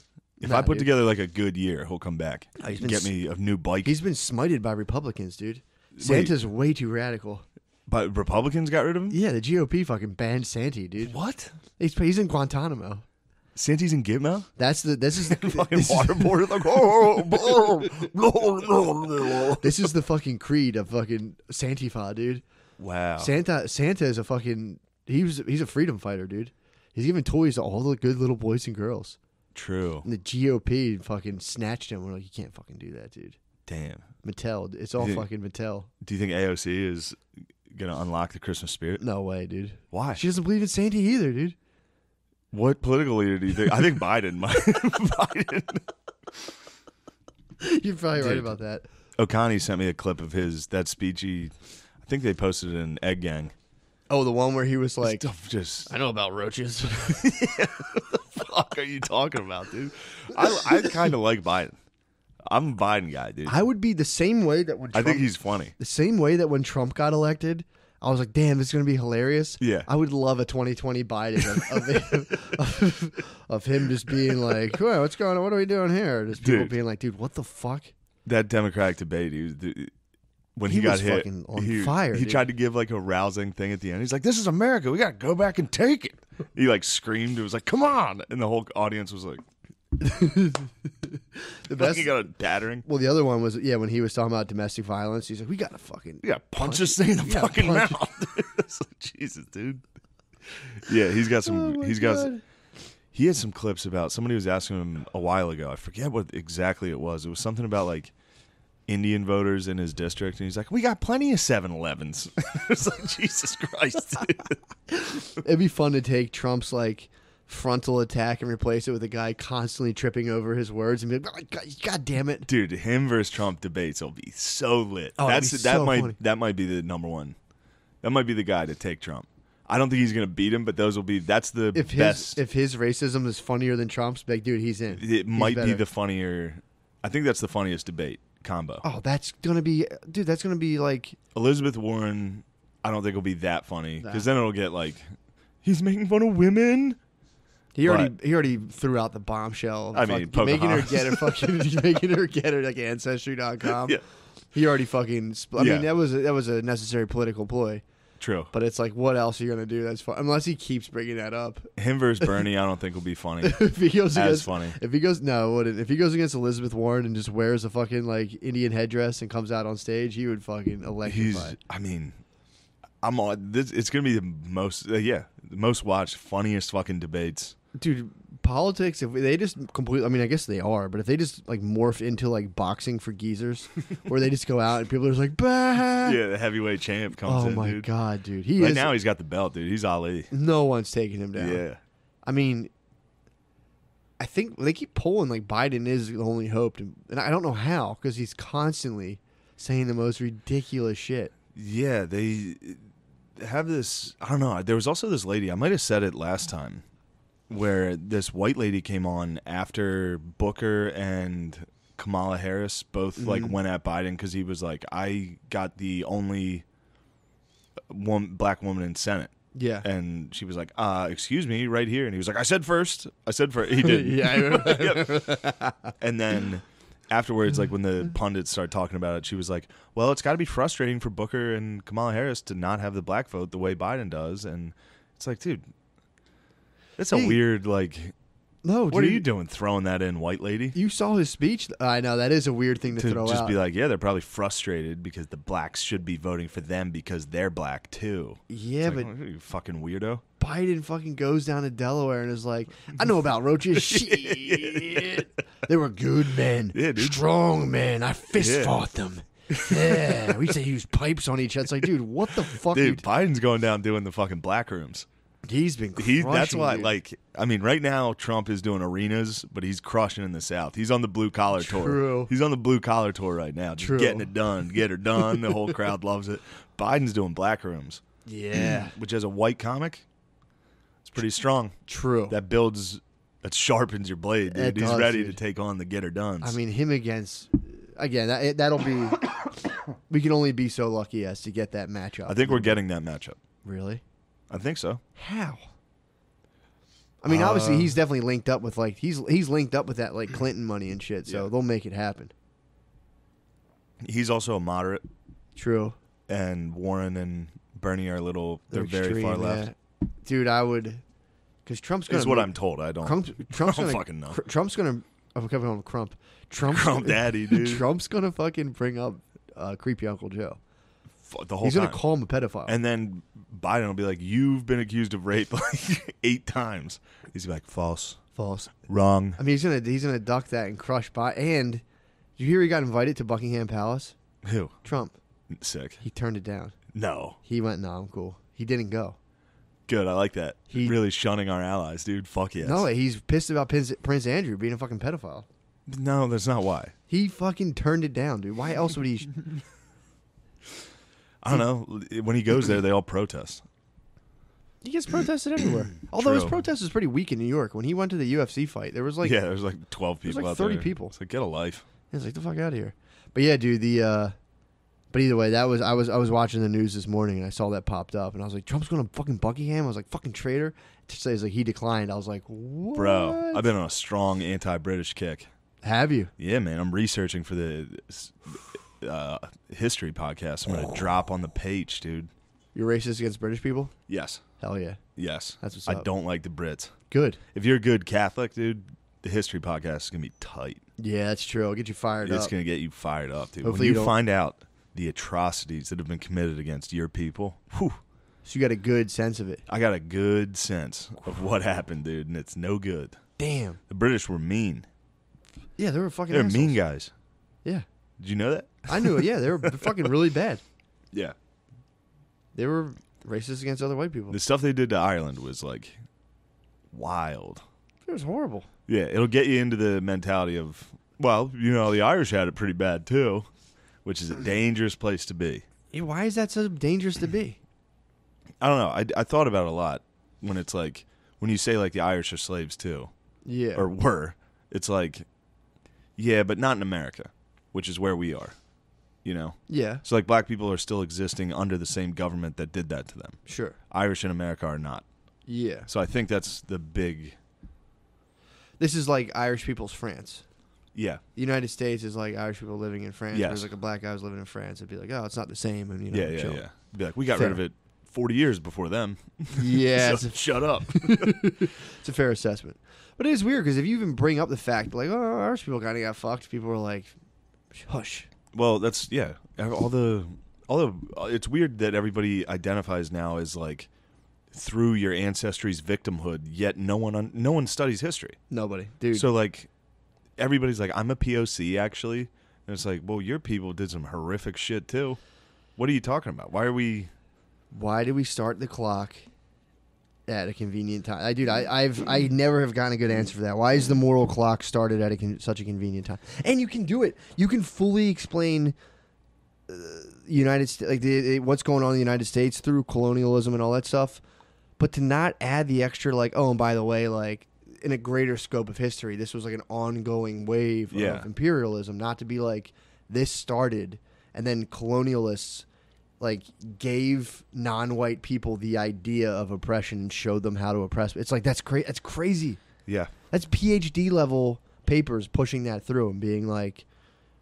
If
Nah,
I put
dude.
together like a good year, he'll come back
Oh, he's been
get me a new bike.
he's been smited by Republicans, dude. Santa's way too radical.
But Republicans got rid of him.
Yeah, the GOP fucking banned Santy, dude.
What?
He's, he's in Guantanamo.
Santy's in Gitmo.
That's the this is the
Fucking
this is,
waterboarded like oh, oh,
this is the fucking creed of fucking Santifa, dude.
wow.
Santa Santa is a fucking he was he's a freedom fighter, dude. He's giving toys to all the good little boys and girls.
True.
And the GOP fucking snatched him. We're like, you can't fucking do that, dude.
Damn.
Mattel, it's all fucking Mattel.
Do you think AOC is gonna unlock the Christmas spirit?
No way, dude.
Why?
She doesn't believe in Santa either, dude.
What political leader do you think? I think Biden might. Biden.
You're probably right
Dude.
about that.
Okani sent me a clip of his that speech. He, I think they posted it in Egg Gang.
Oh, the one where he was like,
Stuff just
I know about roaches.
What the fuck are you talking about, dude? I I kind of like Biden. I'm a Biden guy, dude. I,
I would be the same way that when Trump,
think he's funny.
the same way that when Trump got elected, I was like, damn, this is gonna be hilarious.
Yeah.
I would love a 2020 Biden of, of, him, of, of him just being like, "Well, what's going on? What are we doing here? Just people
Dude.
being like, dude, what the fuck?
That Democratic debate, he was, the, when he,
He
got hit,
fucking on
he,
fire,
He
dude.
tried to give like a rousing thing at the end. He's like, "This is America. We got to go back and take it." He like screamed. It was like, "Come on!" And the whole audience was like,
The
"Like
best.
he got a battering."
well, the other one was yeah when he was talking about domestic violence. He's like, we gotta fucking
You got to punch this thing in the fucking
punch
mouth. It's like, Jesus, dude. Yeah, he's got some.
Oh
he's got.
God.
He had some clips about somebody was asking him a while ago. I forget what exactly it was. It was something about like Indian voters in his district, and he's like, "We got plenty of 7-Elevens." it's like Jesus Christ.
It'd be fun to take Trump's like frontal attack and replace it with a guy constantly tripping over his words and be like, oh God, God damn it.
Dude, him versus Trump debates will be so lit.
Oh,
That's that
so
might
funny.
that might be the number one. That might be the guy to take Trump. I don't think he's gonna beat him, but those will be that's the
If his
best.
if his racism is funnier than Trump's, like dude, he's in.
it
He's
might be the funnier. I think that's the funniest debate combo.
Oh, that's gonna be, dude. That's gonna be like,
Elizabeth Warren, I don't think will be that funny because then it'll get like he's making fun of women.
he already he already threw out the bombshell.
I mean,
fuck- making her
Pocahontas.
get her fucking making her get her like ancestry.com.
Yeah.
He already fucking. Spl- I
Yeah.
mean, that was a, that was a necessary political ploy.
True.
But it's like, what else are you gonna do? That's fun unless he keeps bringing that up.
Him versus Bernie, I don't think will be funny.
if he goes
As
against,
funny.
if he goes no, it wouldn't. If he goes against Elizabeth Warren and just wears a fucking like Indian headdress and comes out on stage, he would fucking electrify.
He's. I mean, I'm on. This, it's gonna be the most. Uh, yeah, the most watched, funniest fucking debates.
dude politics if they just completely i mean i guess they are but if they just like morph into like boxing for geezers where they just go out and people are just like bah
Yeah, the heavyweight champ comes
oh
in,
my
dude.
god dude he
Right
is
now he's got the belt, dude. He's Ali.
no one's taking him down
Yeah.
i mean i think they keep pulling like biden is the only hope to, and i don't know how because he's constantly saying the most ridiculous shit
Yeah, they have this. I don't know. There was also this lady. I might have said it last time, where this white lady came on after Booker and Kamala Harris both like went at Biden because he was like, "I got the only one black woman in Senate."
yeah
And she was like, uh, excuse me, right here. And he was like, I said first. I said first. He did.
yeah I remember.
Yep. And then afterwards, like when the pundits started talking about it, she was like, "Well, it's got to be frustrating for Booker and Kamala Harris to not have the black vote the way Biden does." And it's like, dude, it's a
Hey.
weird like.
no
What are
dude,
you doing throwing that in, white lady?
you saw his speech i know that is a weird thing to,
To
throw
just
out
be like, yeah, they're probably frustrated because the blacks should be voting for them because they're black too.
yeah
It's
but
like, oh, you fucking weirdo.
Biden fucking goes down to Delaware and is like, I know about roaches. Shit. They were good men.
Yeah, dude.
Strong men. I fist
Yeah.
fought them. Yeah. we used to use pipes on each other. It's like, dude, what the fuck?
Dude,
you
Biden's going down doing the fucking black rooms.
He's been
He that's why
dude.
like I mean right now Trump is doing arenas, but he's crushing in the South. He's on the blue collar tour.
True.
He's on the blue collar tour right now, just
True.
getting it done, get her done. the whole crowd loves it. Biden's doing black rooms,
Yeah.
which as a white comic, it's pretty strong.
True.
That builds that sharpens your blade, dude.
It
he's
does,
ready
dude.
to take on the get her done.
I mean, him against again. That that'll be. we can only be so lucky as to get that matchup.
I think we're getting that matchup.
really
I think so.
how. I mean, obviously,
Uh,
he's definitely linked up with like he's he's linked up with that like Clinton money and shit. So
Yeah.
they'll make it happen.
He's also a moderate.
True.
and Warren and Bernie are a little. They're, very far left.
yeah. Dude, I would, because Trump's gonna.
Is what
make-
I'm told. I don't.
Trump's, Trump's
I don't
gonna,
fucking know.
Trump's gonna. I'm calling him Crump. Trump's
Crump Daddy, dude.
Trump's gonna fucking bring up uh, creepy Uncle Joe.
The whole
He's
time.
gonna call him a pedophile.
and then Biden will be like, "You've been accused of rape like eight times." He's like, "False,
False.
wrong."
I mean, he's gonna he's gonna duck that and crush by. And did you hear he got invited to Buckingham Palace?
Who?
Trump.
Sick.
He turned it down.
No.
He went, "No, I'm cool." He didn't go.
Good. I like that.
He-
really shunning our allies, dude. Fuck yes.
No, he's pissed about Prince, Prince Andrew being a fucking pedophile.
no, that's not why.
He fucking turned it down, dude. Why else would he?
I don't know. When he goes there, they all protest.
He gets protested everywhere. Although his
True.
protest was pretty weak in New York. When he went to the UFC fight, there was like
yeah, there's like 12
There's
people
like
out
30
there.
people.
It's like get a life.
It's like the fuck out of here. But yeah, dude, the uh but either way, that was I was I was watching the news this morning and I saw that popped up and I was like, Trump's going to fucking Buckingham. I was like, fucking traitor. To say like he declined. I was like, what?
Bro, I've been on a strong anti-British kick.
have you?
Yeah, man. I'm researching for the uh, history podcast. I'm gonna drop on the page, dude.
You're racist against British people?
Yes,
Hell yeah.
yes.
That's what's
I
up.
don't like the Brits.
Good.
If you're a good Catholic, dude, the history podcast is gonna be tight.
Yeah, that's true. I'll get you fired up.
It's
up.
gonna get you fired up, dude.
Hopefully
when
you
you, find out the atrocities that have been committed against your people, whew,
So you got a good sense of it.
I got a good sense of what happened, dude, and it's no good.
Damn.
The British were mean.
Yeah, they were fucking
They're mean guys.
Yeah.
Did you know that?
I knew it. Yeah, they were fucking really bad.
Yeah.
They were racist against other white people.
The stuff they did to Ireland was like wild.
It was horrible.
Yeah, it'll get you into the mentality of, well, you know, the Irish had it pretty bad too, which is a dangerous place to be.
Yeah, why is that so dangerous to be?
I don't know. I, I thought about it a lot when it's like, when you say like the Irish are slaves too,
Yeah.
or were, it's like, yeah, but not in America, which is where we are, you know?
yeah,
So like black people are still existing under the same government that did that to them.
sure.
Irish in America are not.
Yeah.
So I think that's the big,
This is like Irish people's France.
yeah,
The United States is like Irish people living in France.
Yes.
Whereas like a black guy was living in France, it'd be like, oh, it's not the same. And you know,
yeah, yeah,
chill.
yeah. Be like, we got
Fair.
rid of it 40 years before them.
Yeah,
So
a,
shut up.
it's a fair assessment. But it is weird because if you even bring up the fact, like, oh, Irish people kind of got fucked, people are like, hush.
well, that's yeah. All the all the it's weird that everybody identifies now as like through your ancestry's victimhood, yet no one un, no one studies history.
Nobody, dude.
So like everybody's like, I'm a POC actually, and it's like, well, your people did some horrific shit too. What are you talking about? Why are we?
why did we start the clock at a convenient time? I dude, I, I've I never have gotten a good answer for that. Why is the moral clock started at a con- such a convenient time? And you can do it. You can fully explain uh, United States, like the, the- what's going on in the United States through colonialism and all that stuff. But to not add the extra, like, oh, and by the way, like in a greater scope of history, this was like an ongoing wave
Yeah.
of imperialism. Not to be like this started, and then colonialists like gave non-white people the idea of oppression and showed them how to oppress. It's like that's crazy. That's crazy.
Yeah,
That's PhD level papers pushing that through and being like,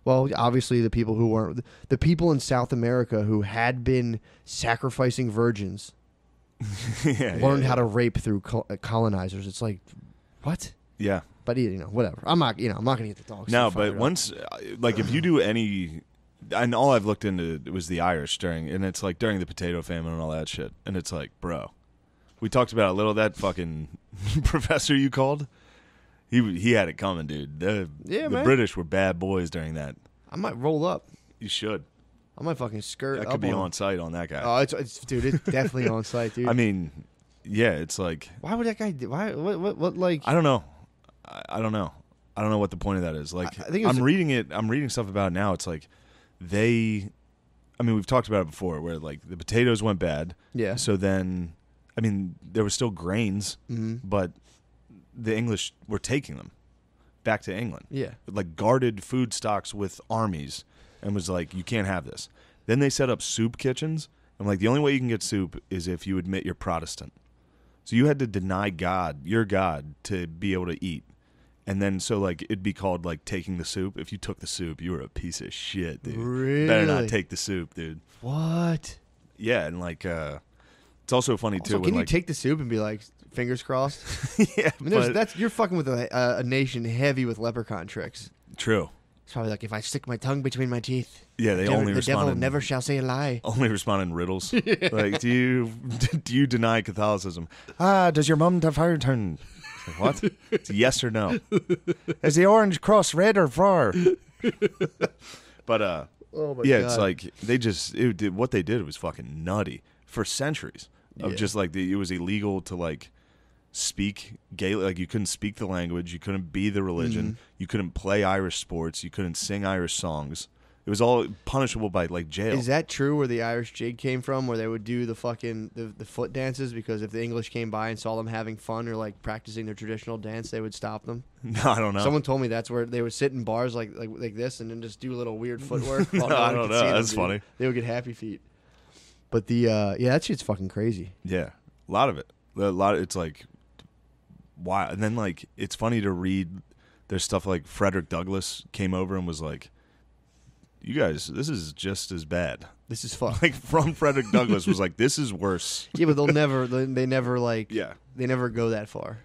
well, obviously the people who weren't the people in South America who had been sacrificing virgins
yeah,
learned
yeah,
how to rape through col- colonizers. It's like, what?
Yeah.
But you know, whatever. I'm not. You know, I'm not gonna get the dogs.
No, but
up.
once, uh, like, if you do any, and all I've looked into was the Irish during, and it's like during the potato famine and all that shit, and it's like, bro, we talked about a little that fucking professor you called. He he had it coming, dude. The
Yeah,
the
man.
British were bad boys during that.
I might roll up.
You should.
I might fucking skirt.
That could be
on.
on sight on that guy.
Oh, it's, it's dude. It's definitely on sight, dude.
I mean, yeah, it's like
why would that guy? Do, why? What? What? What? Like?
I don't know. I, I don't know. I don't know what the point of that is. Like,
I- I think
I'm reading it. I'm reading stuff about it now. It's like they. I mean, we've talked about it before, where like the potatoes went bad.
Yeah.
So then, I mean, there were still grains,
hmm
but the English were taking them back to England,
Yeah.
like guarded food stocks with armies, and was like, you can't have this. Then they set up soup kitchens. I'm like, the only way you can get soup is if you admit you're Protestant. So you had to deny God, your God, to be able to eat. And then so like it'd be called like taking the soup. If you took the soup, you were a piece of shit, dude.
Really?
Better not take the soup, dude.
What?
Yeah, and like uh it's also funny
Also,
too
can
when
you
like
take the soup and be like, fingers crossed?
yeah,
I mean,
but-
that's you're fucking with a, a, a nation heavy with leprechaun tricks.
true.
It's probably like if I stick my tongue between my teeth,
Yeah, they
the,
only
the devil
in,
never shall say a lie.
only respond in riddles. Like, do you do you deny Catholicism? Ah, does your mum have fire turn? What? It's yes or no. Is the orange cross red or far? but uh,
Oh my
yeah, it's like they just it, did what they did was fucking nutty for centuries. Of
Yeah.
just like the, it was illegal to like speak Gaelic, like you couldn't speak the language, you couldn't be the religion,
Mm-hmm.
you couldn't play Irish sports, you couldn't sing Irish songs. It was all punishable by like jail.
Is that true where the Irish jig came from, where they would do the fucking the, the foot dances because if the English came by and saw them having fun or like practicing their traditional dance, they would stop them.
no, I don't know.
Someone told me that's where they would sit in bars like like, like this and then just do a little weird footwork.
No, I don't know.
them,
That's
dude.
funny.
They would get happy feet. But the uh, yeah, that shit's fucking crazy.
Yeah, a lot of it. A lot. Of, It's like why, and then like it's funny to read. There's stuff like Frederick Douglass came over and was like, "You guys, this is just as bad."
This is fuck.
Like from Frederick Douglass was like, "This is worse."
yeah, but they'll never they, they never like
Yeah,
they never go that far.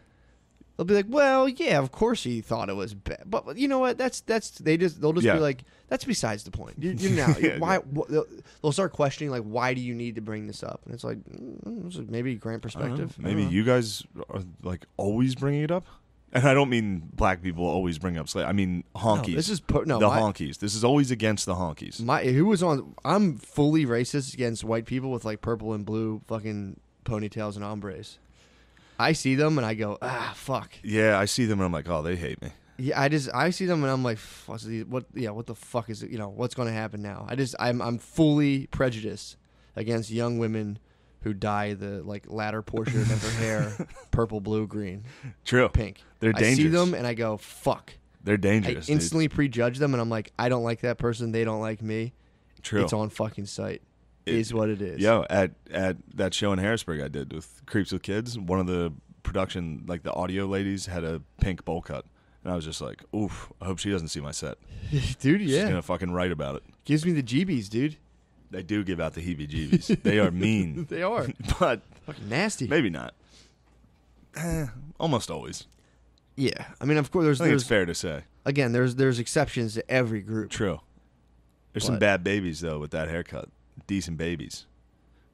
They'll be like, well, yeah, of course he thought it was bad, but you know what? That's that's they just they'll just
Yeah.
be like, that's besides the point. You, you now
Yeah,
why
yeah.
wh- they'll, they'll start questioning like, why do you need to bring this up? And it's like, mm, maybe grant
know.
perspective.
Maybe you guys are like always bringing it up, and I don't mean black people always bring up slave. I mean honkies.
this is po- no,
the
my-
honkies. This is always against the honkies.
My who was on? I'm fully racist against white people with like purple and blue fucking ponytails and ombres. I see them and I go, ah, fuck.
Yeah, I see them and I'm like, oh, they hate me.
Yeah, I just I see them and I'm like, what's the, what? Yeah, what the fuck is it? You know, what's going to happen now? I just I'm I'm fully prejudiced against young women who dye the like latter portion of their hair purple, blue, green,
True.
pink.
They're
I see them and I go, fuck.
They're
I
dangerous. dude.
instantly prejudge them and I'm like, I don't like that person. They don't like me.
True.
It's on fucking sight.
It-
Is what it is.
Yo, at at that show in Harrisburg I did with Creeps with Kids, one of the production like the audio ladies had a pink bowl cut. And I was just like, oof, I hope she doesn't see my set.
dude.
She's
Yeah,
gonna fucking write about it.
gives me the jeebies, dude.
They do give out the heebie jeebies. they are mean.
They are
but
fucking nasty.
maybe not. Eh, almost always.
Yeah, I mean, of course, there's
I think
there's
it's fair to say.
again, there's there's exceptions to every group.
True. There's some bad babies though with that haircut. Decent babies.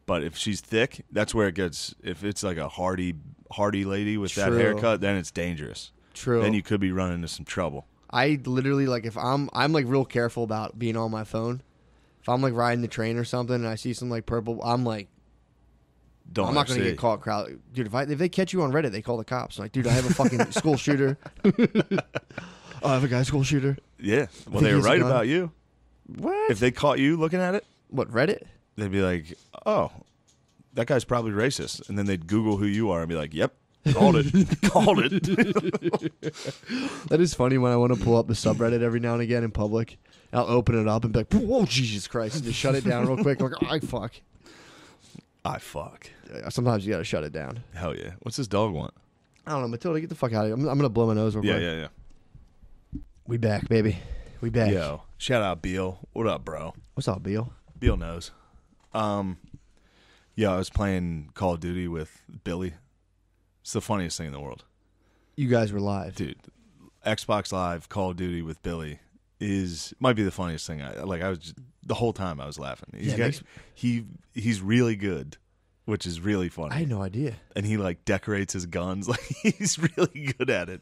But if she's thick, that's where it gets if it's like a hardy hardy lady with that haircut, then it's dangerous.
True.
Then you could be running into some trouble.
I literally like if I'm I'm like real careful about being on my phone. If I'm like riding the train or something and I see some like purple, I'm like
Don't
I'm not gonna get caught. Crowd, dude. If I if they catch you on Reddit, they call the cops. I'm like, dude, I have a fucking school shooter. oh, I have a guy school shooter.
Yeah. Well, they
he
were right
gun?
about you.
What?
If they caught you looking at it,
what Reddit?
they'd be like, "Oh, that guy's probably racist," and then they'd Google who you are and be like, "Yep, called it, called it."
That is funny when I want to pull up the subreddit every now and again in public. I'll open it up and be like, "Whoa, Jesus Christ!" and just shut it down real quick. Like, I fuck.
I fuck.
Sometimes you gotta shut it down.
Hell yeah. What's this dog want?
I don't know, Matilda, get the fuck out of here. I'm, I'm gonna blow my nose real
Yeah,
quick.
yeah, yeah.
We back, baby. We back.
Yo, shout out Beal. What up, bro?
What's up, Beal?
Beal knows. Um, yeah, I was playing Call of Duty with Billy. It's the funniest thing in the world,
You guys were live.
dude. Xbox Live Call of Duty with Billy is might be the funniest thing. I like. I was just, the whole time I was laughing. He's
Yeah, it
got,
makes-
he he's really good, which is really funny.
I had no idea.
and he like decorates his guns. Like he's really good at it.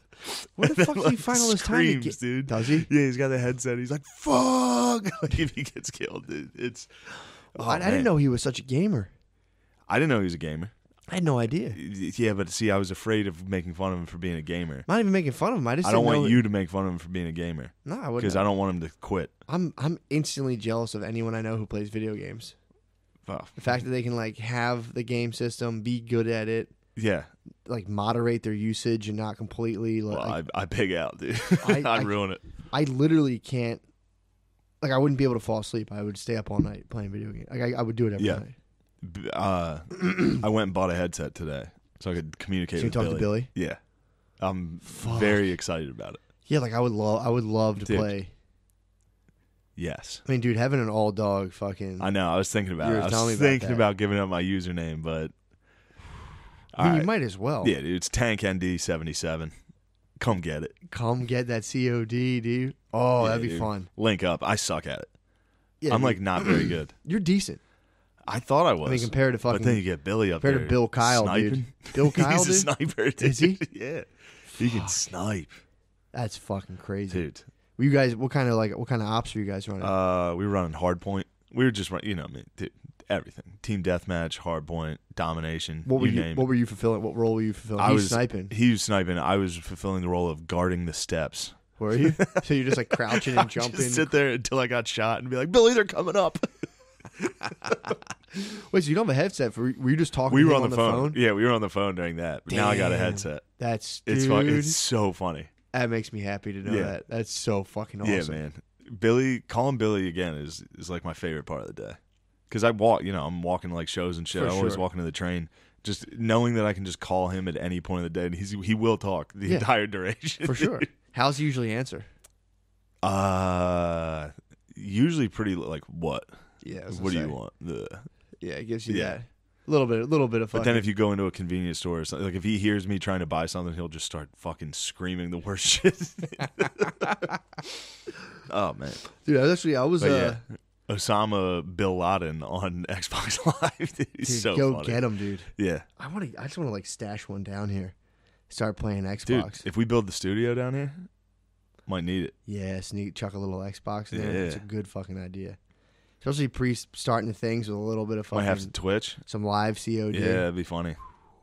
Where the
And
fuck does he find all this time to
screams,
get-
dude?
Does he?
Yeah, he's got the headset. He's like, "Fuck!" Like if he gets killed, dude, it's. Oh,
I, I didn't know he was such a gamer.
I didn't know he was a gamer.
I had no idea.
Yeah, but see, I was afraid of making fun of him for being a gamer.
Not even making fun of him. I just
I don't
didn't
want you to make fun of him for being a gamer
No, I wouldn't.
because I don't want him to quit.
I'm I'm instantly jealous of anyone I know who plays video games.
Oh,
The fact that they can like have the game system, be good at it,
yeah,
like moderate their usage and not completely like
well, I, I pig out, dude.
I-
I'd ruin it.
I literally can't. Like I wouldn't be able to fall asleep. I would stay up all night playing video games. Like I, I would do it every
Yeah.
night.
Uh, I went and bought a headset today so I could communicate
So you
with
talk
Billy.
to Billy.
Yeah, I'm very excited about it.
Yeah, like I would love I would love to
Dude.
play.
Yes.
I mean, dude, having an all dog fucking.
I know. I was thinking about
You
it.
were
I
telling me
was
about
thinking
that.
about giving up my username, but
I mean, you might as well.
yeah, dude, it's Tank ND seventy seven. Come get it.
Come get that COD, dude. Oh,
Yeah,
that'd be
dude.
fun.
Link up. I suck at it.
Yeah,
I'm
dude,
like not very good.
you're decent.
I thought I was.
I mean, compared to
but then you get Billy up there.
compared to. Bill Kyle, dude. Bill Kyle,
He's a sniper. Dude.
Is he?
yeah. He can snipe,
that's fucking crazy.
dude.
Were you guys? What kind of like? What kind of ops were you guys running?
Uh, we were running hard point. We were just running, you know, I mean, dude, everything. Team deathmatch, hard point, domination.
what were
you,
you? what were you fulfilling? What role were you fulfilling?
I
He's
was
sniping.
He was sniping. I was fulfilling the role of guarding the steps.
Were you? so you're just like crouching and jumping.
Just sit there until I got shot and be like, Billy, they're coming up.
Wait, so you don't have a headset? For, were you just talking?
we
to
were
him
on the, phone. Yeah, we were on the phone during that. But now I got a headset.
That's
It's
dude.
fun. It's so funny.
that makes me happy to know
Yeah.
that. That's so fucking awesome.
Yeah, man. Billy, calling Billy again is is like my favorite part of the day. Because I walk, you know, I'm walking to like shows and shit.
For
I always
sure.
walk into the train. Just knowing that I can just call him at any point of the day, and he's he will talk the
Yeah.
entire duration
For sure. How's he usually answer?
Uh, usually pretty like what?
Yeah.
What do you want? The,
Yeah, it gives you
Yeah.
that. A little bit, a little bit of
but then if you go into a convenience store, or something, like if he hears me trying to buy something, he'll just start fucking screaming the worst shit. oh man,
dude, I was actually, I was,
but
uh,
yeah, Osama Bin Laden on Xbox Live. Dude, so
go
funny.
get him, dude.
Yeah,
I want to, I just want to like stash one down here. Start playing
dude.
Xbox.
If we build the studio down here, might need it.
yeah, sneak, chuck a little Xbox in there. It's a good fucking idea. Especially pre starting things with a little bit of
Might
fucking
have some Twitch.
some live COD.
Yeah, it'd be funny.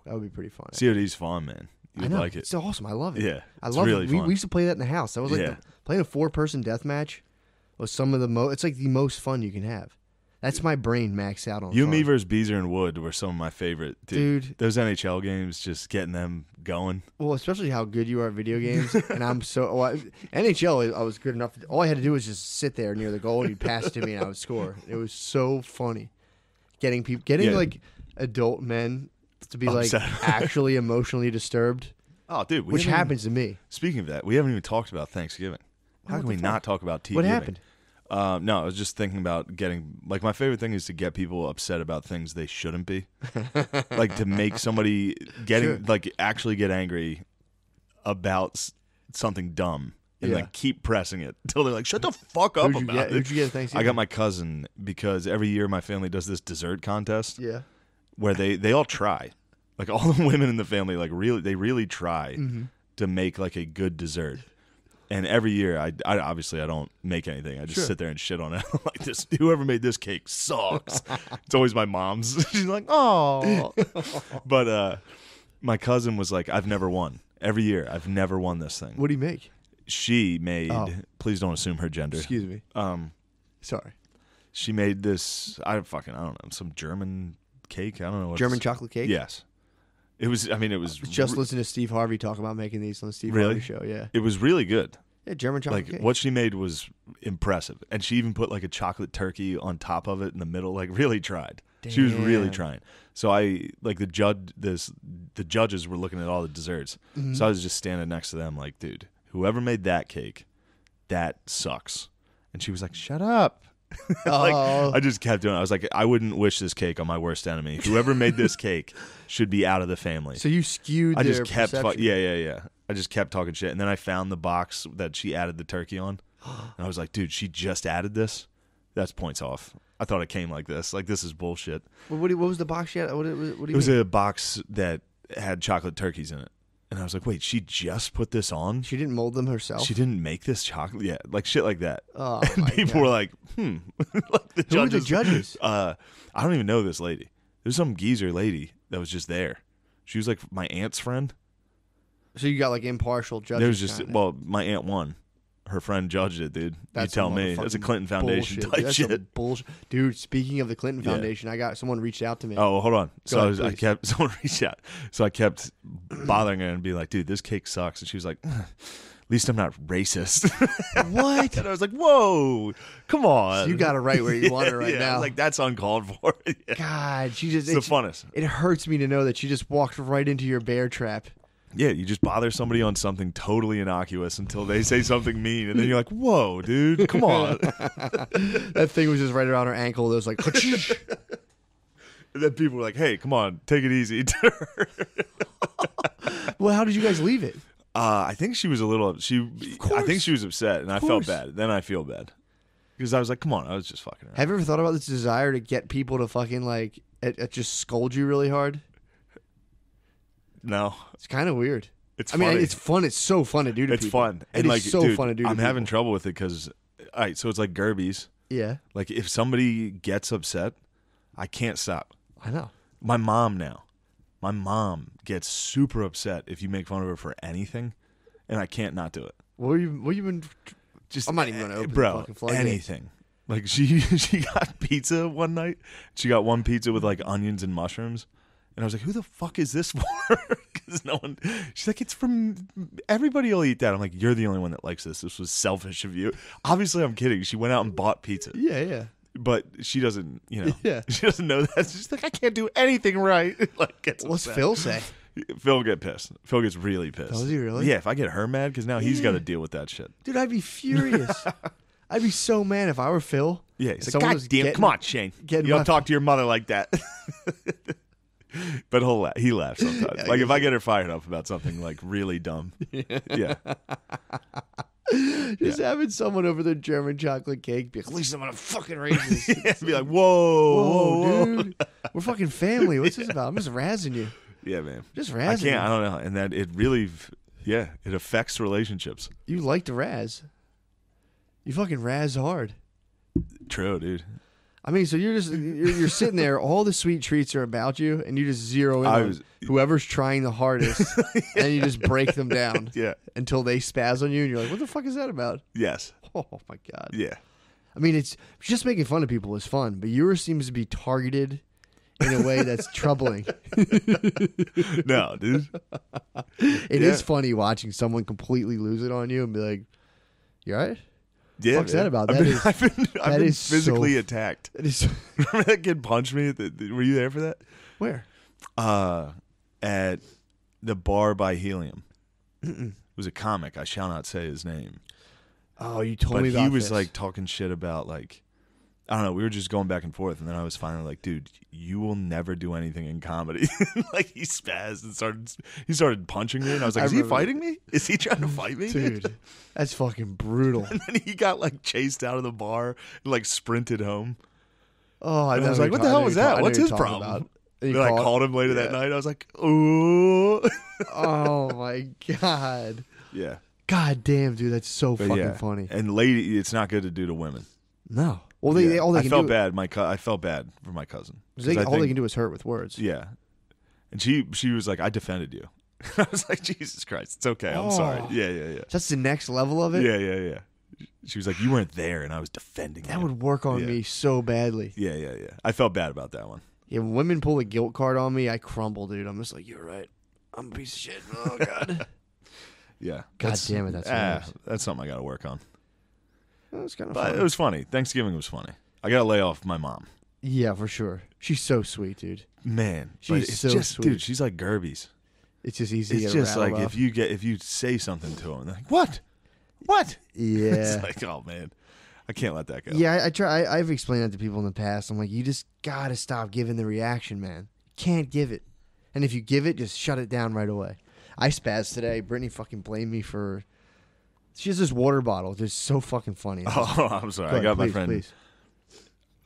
that would be pretty fun.
COD's fun, man.
I
You'd
know.
like it.
It's awesome. I love it.
Yeah,
I love
really
it. We, we used to play that in the house. That was like
Yeah.
the, playing a four person death match was some of the most. It's like the most fun you can have. That's my brain maxed out on.
You me versus Beezer and Wood were some of my favorite. Dude,
Dude.
those NHL games, just getting them going.
Well, especially how good you are at video games, and I'm so well, I- NHL. I was good enough. All I had to do was just sit there near the goal, and you'd pass it to me, and I would score. It was so funny, getting people, getting
Yeah.
like adult men to be like actually emotionally disturbed,
Oh, dude,
which
haven't even-
happens to me.
Speaking of that, we haven't even talked about Thanksgiving. How
What
can we
fuck?
not talk about TV?
What happened?
Um, no, I was just thinking about getting like my favorite thing is to get people upset about things they shouldn't be, like to make somebody getting
Sure.
like actually get angry about s- something dumb and
Yeah.
like keep pressing it until they're like, "Shut the fuck up about
get?
it."
Who'd you get Thanksgiving?
I got my cousin because every year my family does this dessert contest
yeah.
where they they all try, like all the women in the family, like really they really try
Mm-hmm.
to make like a good dessert. And every year, I, I obviously I don't make anything. I just
Sure.
sit there and shit on it. I'm like this. Whoever made this cake sucks. it's always my mom's. She's like, oh. but uh, my cousin was like, I've never won. Every year, I've never won this thing.
What do you make?
She made.
Oh.
Please don't assume her gender.
Excuse me.
Um,
Sorry.
she made this. I fucking I don't know some German cake. I don't know what
German chocolate cake.
Yes. It was. I mean, it was
Just
re-
listen to Steve Harvey talk about making these on the Steve
Really?
Harvey show. Yeah.
It was really good.
Yeah, German chocolate
like
cake.
what she made was impressive, and she even put like a chocolate turkey on top of it in the middle. Like really tried. She was really trying. So I like the judge. This the judges were looking at all the desserts.
Mm-hmm.
So I was just standing next to them, like, dude, whoever made that cake, that sucks. And she was like, "Shut up." like
Oh.
I just kept doing. it. I was like, I wouldn't wish this cake on my worst enemy. Whoever made this cake should be out of the family.
So you skewed.
I just kept, fu- yeah, yeah, yeah. I just kept talking shit, and then I found the box that she added the turkey on, and I was like, dude, she just added this. That's points off. I thought it came like this. Like this is bullshit.
What, what, what was the box yet? What, what, what do you
It was
mean?
a box that had chocolate turkeys in it, and I was like, wait, she just put this on.
She didn't mold them herself.
She didn't make this chocolate. Yeah, like shit like that.
Oh
and
my
people
God.
were like, hmm. like the
Who were
judges.
the judges?
Uh, I don't even know this lady. There's some geezer lady that was just there. She was like my aunt's friend.
So you got like impartial judges.
There was just
kinda.
well, my aunt won. Her friend judged it, dude.
That's
you tell me. That's a Clinton Foundation
bullshit.
type
That's
shit.
bullshit. Dude, speaking of the Clinton
Yeah.
Foundation, I got someone reached out to me.
Oh, well, hold on. So
Go
I, was, I kept someone reached out. So I kept bothering her and be like, "Dude, this cake sucks." And she was like, "At least I'm not racist."
What?
and I was like, "Whoa, come on."
you got it right where you want it right
yeah, I was
now.
Like that's uncalled for. Yeah.
God, she just
It's the funnest.
it hurts me to know that she just walked right into your bear trap.
Yeah, you just bother somebody on something totally innocuous until they say something mean, and then you're like, "Whoa, dude, come on!"
That thing was just right around her ankle. It was like,
and then people were like, "Hey, come on, take it easy."
well, how did you guys leave it?
uh, I think she was a little. She, I
course.
think she was upset, and I
course.
felt bad. Then I feel bad because I was like, "Come on, I was just fucking." Around.
Have you ever thought about this desire to get people to fucking like at, at just scold you really hard?
No,
It's kind of weird.
it's.
I mean, it's fun. It's so fun to do to
it's
people.
fun.
It
and like,
so
dude,
fun to do. To
I'm having trouble with it because, all right, so it's like Gerbies.
Yeah,
Like if somebody gets upset, I can't stop.
I know.
My mom now, my mom gets super upset if you make fun of her for anything, and I can't not do it.
What you? What you been?
Just
I'm not even gonna open
bro, anything. Like she she got pizza one night. She got one pizza with like onions and mushrooms. And I was like, "Who the fuck is this for?" Because no one. She's like, "It's from everybody. will eat that." I'm like, "You're the only one that likes this. This was selfish of you." Obviously, I'm kidding. She went out and bought pizza,
Yeah, yeah.
but she doesn't. You know,
Yeah.
she doesn't know that. She's like, "I can't do anything right." like, gets
What's
upset.
Phil say?
Phil get pissed. Phil gets really pissed.
Does he really?
Yeah. If I get her mad, because now he's got to deal with that shit.
Dude, I'd be furious. I'd be so mad if I were Phil.
Yeah, he's like, God damn,
getting-
come on, Shane. You don't
my-
talk to your mother like that. but he'll la- he laughs sometimes.
Yeah,
like if I get her fired up about something like really dumb. yeah.
Just having someone over their German chocolate cake be like, at least I'm gonna fucking raise this.
yeah. Be like, whoa,
Whoa,
whoa,
dude. We're fucking family. What's this about? I'm just razzing you.
Yeah, man.
Just razzing.
I can't. I don't know. And that it really, yeah, it affects relationships.
You like to razz. You fucking razz hard.
True, dude.
I mean, so you're just you're, you're sitting there. All the sweet treats are about you, and you just zero in
I
on
was-
whoever's trying the hardest, and you just break them down
Yeah.
until they spaz on you, and you're like, "What the fuck is that about?"
Yes.
Oh my god.
Yeah.
I mean, it's just making fun of people is fun, but yours seems to be targeted in a way that's troubling.
No, dude.
It is
Yeah.
funny watching someone completely lose it on you and be like, "You all right?"
Yeah.
Fuck's
man.
that about?
I've been,
is-
I've been, I've been
is
physically
f-
attacked.
It is
Remember that kid punched me? At the, the- were you there for that?
where?
uh, at the bar by Helium. It was a comic. I shall not say his name,
Oh, you told
but
me about
he was
this.
like talking shit about like I don't know. We were just going back and forth, and then I was finally like, "Dude, you will never do anything in comedy." like he spazzed and started. He started punching me, and I was like,
I
"Is he fighting me? Is he trying to fight me,
dude. That's fucking brutal.
And then he got like chased out of the bar and like sprinted home.
Oh, I,
And I was like, "What the hell was that? What's his problem?"
about. And you
Then I
called-
called him later that night. I was like, "Ooh."
Oh my god.
yeah.
God damn, dude, that's so
But
fucking
yeah.
funny.
And lady, it's not good to do to women.
No. Well, they,
Yeah.
they all they
I
can
felt
do
bad. My co- I felt bad for my cousin.
They, all they can do is hurt with words.
Yeah, and she she was like, "I defended you." I was like, "Jesus Christ, it's okay. I'm sorry."
Oh.
Yeah, yeah, yeah,
That's the next level of it.
yeah, yeah, yeah. She was like, "You weren't there, and I was defending
That
you."
would work on
Yeah.
me so badly.
Yeah, yeah, yeah. I felt bad about that one.
Yeah, when women pull the guilt card on me, I crumble, dude. I'm just like, you're right. I'm a piece of shit. Oh god.
Yeah.
God
That's-
damn it, that's
ah, that's something I got to work on.
That was kind of
But it was funny. Thanksgiving was funny. I got to lay off my mom.
yeah, for sure. She's so sweet, dude.
Man, but
She's
it's
so
just,
sweet.
dude. She's like Gerby's.
It's just easy.
It's
to
just like if you get if you say something to them, they're like, "What? What?"
Yeah.
It's like, oh man, I can't let that go.
Yeah, I, I try. I, I've explained that to people in the past. I'm like, you just gotta stop giving the reaction, man. Can't give it, and if you give it, just shut it down right away. I spazzed today. Brittany fucking blamed me for. She has this water bottle. It's so fucking funny.
Oh, I'm sorry.
Go
I
ahead,
got my
please,
friend.
please.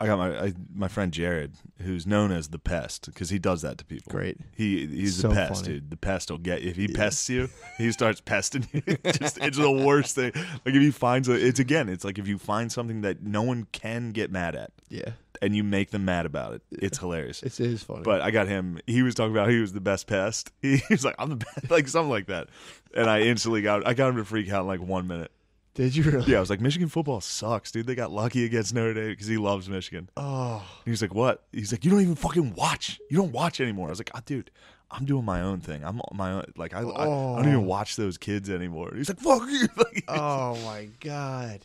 I got my I, my friend Jared, who's known as the pest, because he does that to people.
Great.
He he's
So
the pest,
funny.
dude. The pest will get if he pests you, he starts pesting you. Just it's the worst thing. Like if he finds a, it's again, it's like if you find something that no one can get mad at,
Yeah,
and you make them mad about it, it's hilarious.
it is funny.
But I got him. He was talking about he was the best pest. He was like, "I'm the best," like something like that. And I instantly got I got him to freak out in like one minute.
did you really?
Yeah, I was like, Michigan football sucks, dude. They got lucky against Notre Dame because he loves Michigan.
Oh,
And he's like, what? He's like, you don't even fucking watch. You don't watch anymore. I was like, oh, dude, I'm doing my own thing. I'm on my own. Like, I, I, I don't even
Oh.
watch those kids anymore. He's like, fuck you. Like,
oh my god.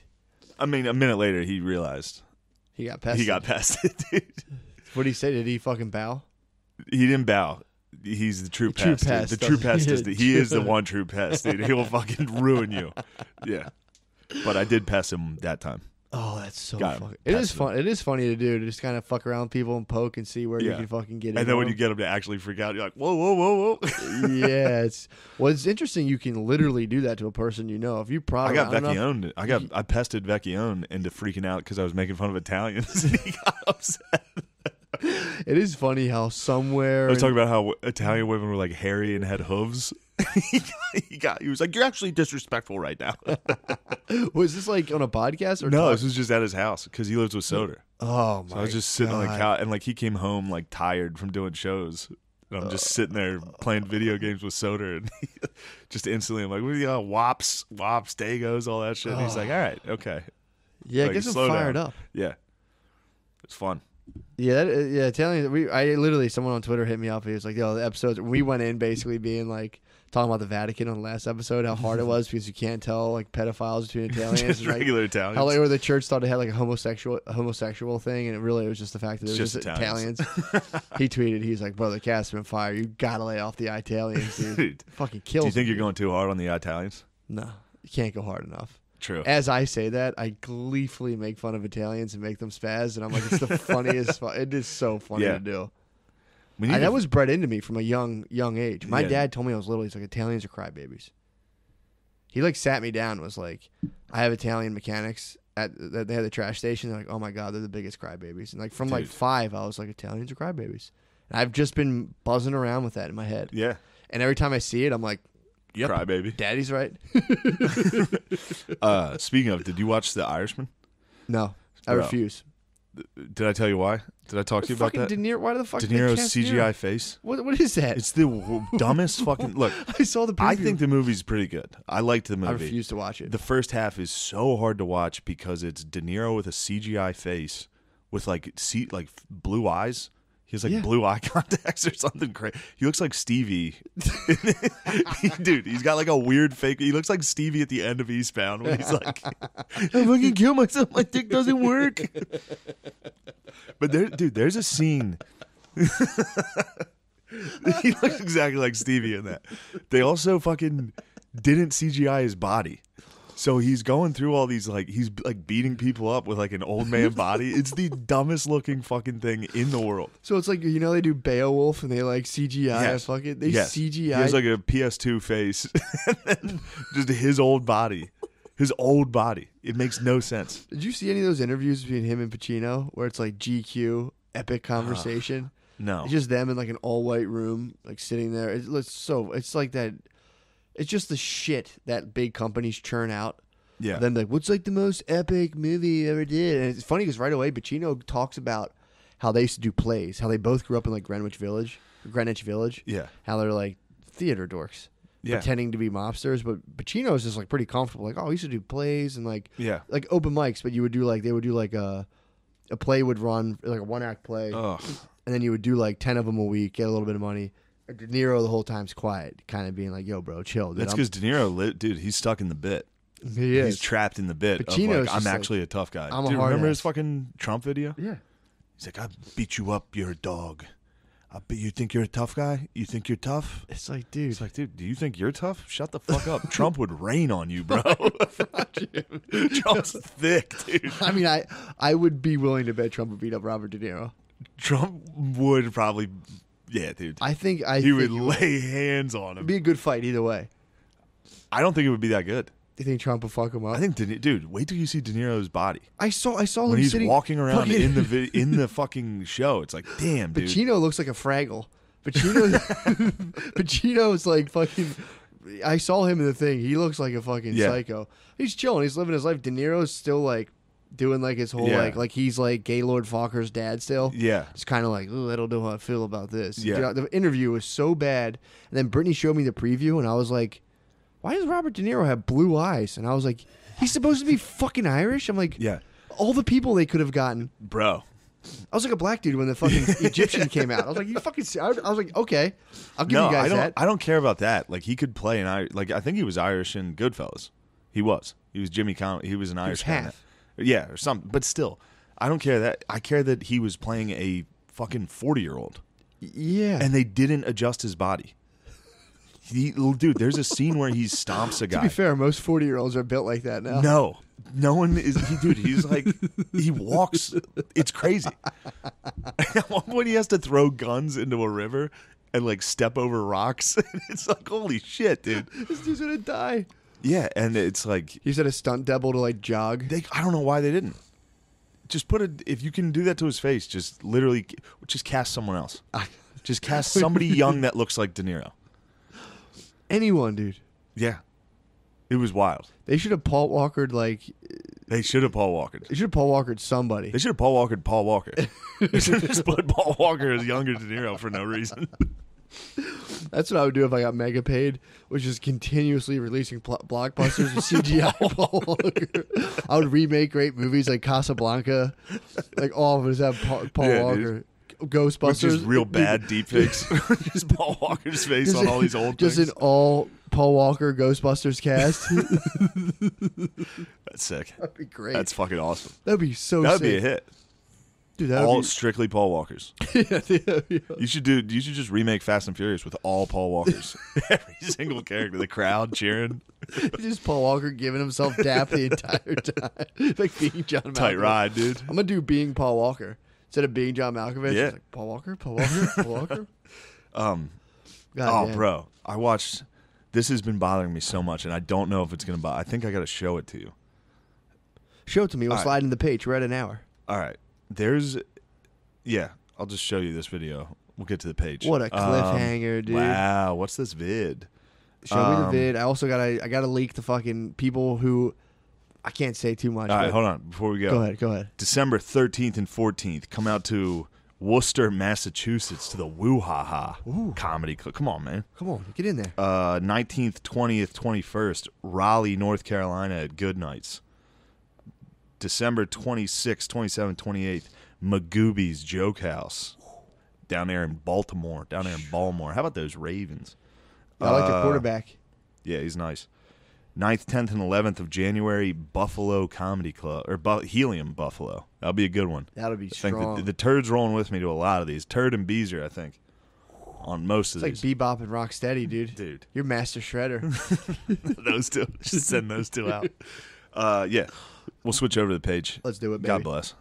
I mean, a minute later, he realized
He got pested.
he got pested, dude.
What did he say? Did he fucking bow?
He didn't bow. He's the true
true
pest. dude.
pest,
The true pest is the, he is the one true pest, dude. He will fucking ruin you. Yeah. But I did pass him that time.
Oh, that's so
Got
fucking. It is fun. It is funny to do to just kind of fuck around with people and poke and see where you
Yeah.
can fucking get.
And then when you get him to actually freak out, you're like, whoa, whoa, whoa, whoa.
yeah, it's well, it's interesting. You can literally do that to a person you know if you prod
I got Vecchione. I got I pested Vecchione into freaking out because I was making fun of Italians, and he got upset.
It is funny how somewhere
I was
in-
talking about how Italian women were like hairy and had hooves. he, got, he was like, "You're actually disrespectful right now."
was this like on a podcast or
no,
talk-
this was just at his house because he lives with Soder.
Oh my!
So I was just sitting on the
God.
couch, and like he came home like tired from doing shows. And I'm just sitting there playing video games with Soder, and just instantly I'm like, "What you, uh, wops, wops, dagos, all that shit." And he's like, "All right, okay,
Yeah, it
like,
gets him
slow
fired
down.
up.
yeah, it's fun."
Yeah, that, yeah. Italian. We I literally someone on Twitter hit me up. He was like, "Yo, the episodes." We went in basically being like talking about the Vatican on the last episode, how hard it was because you can't tell like pedophiles between Italians.
just
and, like,
regular Italians.
How like, where the church thought it had like a homosexual a homosexual thing, and it really was just the fact that it was just,
just
Italians.
Italians.
he tweeted, he's like, brother, the cast been fire. You gotta lay off the Italians, dude.
Dude,
Fucking kills."
Do you think
me,
you're going too hard on the Italians?
No, you can't go hard enough.
True.
As I say that, I gleefully make fun of Italians and make them spaz, and I'm like, it's the funniest. fu- It is so funny
Yeah.
to do.
We need
that was bred into me from a young young age. My
Yeah.
dad told me I was little. He's like, Italians are crybabies. He like sat me down. and Was like, I have Italian mechanics at that they had the trash station. They're like, oh my god, they're the biggest crybabies. And like from like
Dude.
five, I was like, Italians are crybabies. And I've just been buzzing around with that in my head.
yeah,
And every time I see it, I'm like, yep,
cry baby.
daddy's right.
Uh, speaking of, did you watch The Irishman?
no, I
Bro.
refuse.
Did I tell you why? Did I talk to you about
fucking
that?
De Niro. Why the fuck?
De
did they
Niro's
cast
CGI
Niro?
face.
What what is that?
It's the w- dumbest fucking look.
I saw the. Preview.
I think the movie's pretty good. I liked the movie.
I refuse to watch it.
The first half is so hard to watch because it's De Niro with a CGI face with like see like blue eyes. He has like
Yeah.
blue eye contacts or something crazy. He looks like Stevie. Dude, he's got like a weird fake. He looks like Stevie at the end of Eastbound when he's like, I fucking kill myself. My dick doesn't work. But there, dude, there's a scene. he looks exactly like Stevie in that. They also fucking didn't CGI his body. So he's going through all these like he's like beating people up with like an old man body. It's the dumbest looking fucking thing in the world.
So it's like you know they do Beowulf and they like CGI
Yes.
fucking they
Yes.
CGI.
He has like a PS2 face, just his old body, his old body. It makes no sense.
Did you see any of those interviews between him and Pacino where it's like GQ epic conversation?
No,
It's just them in like an all white room, like sitting there. It looks so. It's like that. It's just the shit that big companies churn out.
yeah,
Then like, what's like the most epic movie you ever did? And it's funny because right away Pacino talks about how they used to do plays, how they both grew up in like Greenwich Village, Greenwich Village.
yeah,
How they're like theater dorks.
yeah,
pretending to be mobsters, but Pacino's just like pretty comfortable. Like, oh, he used to do plays and like
yeah.
like open mics, but you would do like they would do like a a play would run like a one act play,
Ugh.
and then you would do like ten of them a week, get a little bit of money. De Niro the whole time's quiet, kind of being like, "Yo, bro, chill." Dude.
That's because De Niro, lit, dude, he's stuck in the bit.
he
He's
is.
trapped in the bit.
But
of like, I'm
just like,
actually a tough guy.
I'm a
dude,
hard
remember his fucking Trump video?
yeah,
He's like, I beat you up. You're a dog. I bet you think you're a tough guy. You think you're tough.
it's like, dude,
It's like, dude, do you think you're tough? Shut the fuck up. Trump would rain on you, bro. Trump's thick, dude.
I mean, I I would be willing to bet Trump would beat up Robert De Niro.
Trump would probably, yeah, dude.
I think I
he would lay hands on him.
It'd
him.
be a good fight either way.
I don't think it would be that good.
Do you think Trump will fuck him up?
I think, De, dude, wait till you see De Niro's body
I saw I saw him
when he's
sitting
walking around
fucking-
in the vi- in the fucking show. It's like, damn, dude.
Pacino looks like a Fraggle. Pacino, Pacino's like fucking. I saw him in the thing. He looks like a fucking
Yeah.
psycho. He's chilling. He's living his life. De Niro's still like doing like his whole
Yeah.
like like he's like Gaylord Focker's dad still.
Yeah,
It's kind of like, I don't know how I feel about this.
Yeah.
The interview was so bad. And then Brittany showed me the preview, and I was like, why does Robert De Niro have blue eyes? And I was like, he's supposed to be fucking Irish. I'm like,
yeah,
all the people they could have gotten.
bro.
I was like a black dude when the fucking Egyptian came out. I was like, you fucking. I was I was like, okay, I'll give
no,
you guys
I don't.
that.
I don't care about that. Like he could play an Irish. Like I think he was Irish in Goodfellas. He was. He was Jimmy Con. He was an Irish
was half.
Yeah, or something. But still, I don't care that. I care that he was playing a fucking forty year old.
Yeah.
and they didn't adjust his body. He, dude, there's a scene where he stomps a guy.
to be fair, most 40 year olds are built like that now.
No, no one is. He, dude, he's like, he walks. It's crazy. At one point, he has to throw guns into a river and like step over rocks. it's like, holy shit, dude.
This dude's gonna die.
Yeah, and it's like,
He said a stunt double to like jog.
they. I don't know why they didn't. Just put a. If you can do that to his face, just literally, just cast someone else. Just cast somebody young that looks like De Niro.
Anyone, dude.
Yeah, it was wild.
They should have Paul Walkered like uh,
They should have Paul Walker.
they should have Paul Walkered somebody.
They should have Paul Walker Paul Walker. they should have just put Paul Walker as younger De Niro for no reason.
That's what I would do if I got mega paid, which is continuously releasing pl- blockbusters with CGI I would remake great movies like Casablanca, like all of just have Paul, Paul
Yeah,
Walker.
dude.
Ghostbusters,
real bad deepfakes. just Paul Walker's face
just-
on all these old
just
things.
an all Paul Walker Ghostbusters cast.
That's sick.
That'd be great.
That's fucking awesome.
That'd be so.
That'd
sick.
be a hit.
Dude.
All
be,
strictly Paul Walkers.
yeah, yeah, yeah.
You should do. You should just remake Fast and Furious with all Paul Walkers. Every single character, the crowd cheering.
just Paul Walker giving himself dap the entire time, like being John. Malkovich.
Tight ride, dude.
I'm gonna do being Paul Walker instead of being John Malkovich.
Yeah.
like Paul Walker, Paul Walker, Paul Walker.
Um.
God
oh,
damn.
bro, I watched. This has been bothering me so much, and I don't know if it's gonna. Bo- I think I got to show it to you.
Show it to me. We'll
All right.
slide in the page. We're at an hour.
All right. There's yeah, I'll just show you this video. We'll get to the page.
What a
Um,
cliffhanger, dude.
Wow, what's this vid?
Show me the
Um,
vid. I also gotta I gotta leak the fucking people who I can't say too much.
All right, hold on before we go.
Go ahead. Go ahead.
December 13th and 14th, come out to Worcester, Massachusetts to the Woo Ha Ha Comedy Club. Come on, man.
Come on, get in there.
Uh, 19th, 20th, 21st, Raleigh, North Carolina at Goodnights. December 26th, 27th, 28th, Magooby's Joke House down there in Baltimore, down there in Baltimore. How about those Ravens?
I like the
Uh,
quarterback.
Yeah, he's nice. 9th, 10th, and 11th of January, Buffalo Comedy Club, or Bu- Helium Buffalo. That'll be a good one.
That'll be
I think
strong.
the, the Turd's rolling with me to a lot of these. Turd and Beezer, I think, on most of
it's
these.
like Bebop and Rocksteady, dude.
Dude,
You're Master Shredder.
those two. Just send those two out. Uh, yeah, we'll switch over to the page.
Let's do it, baby.
God bless.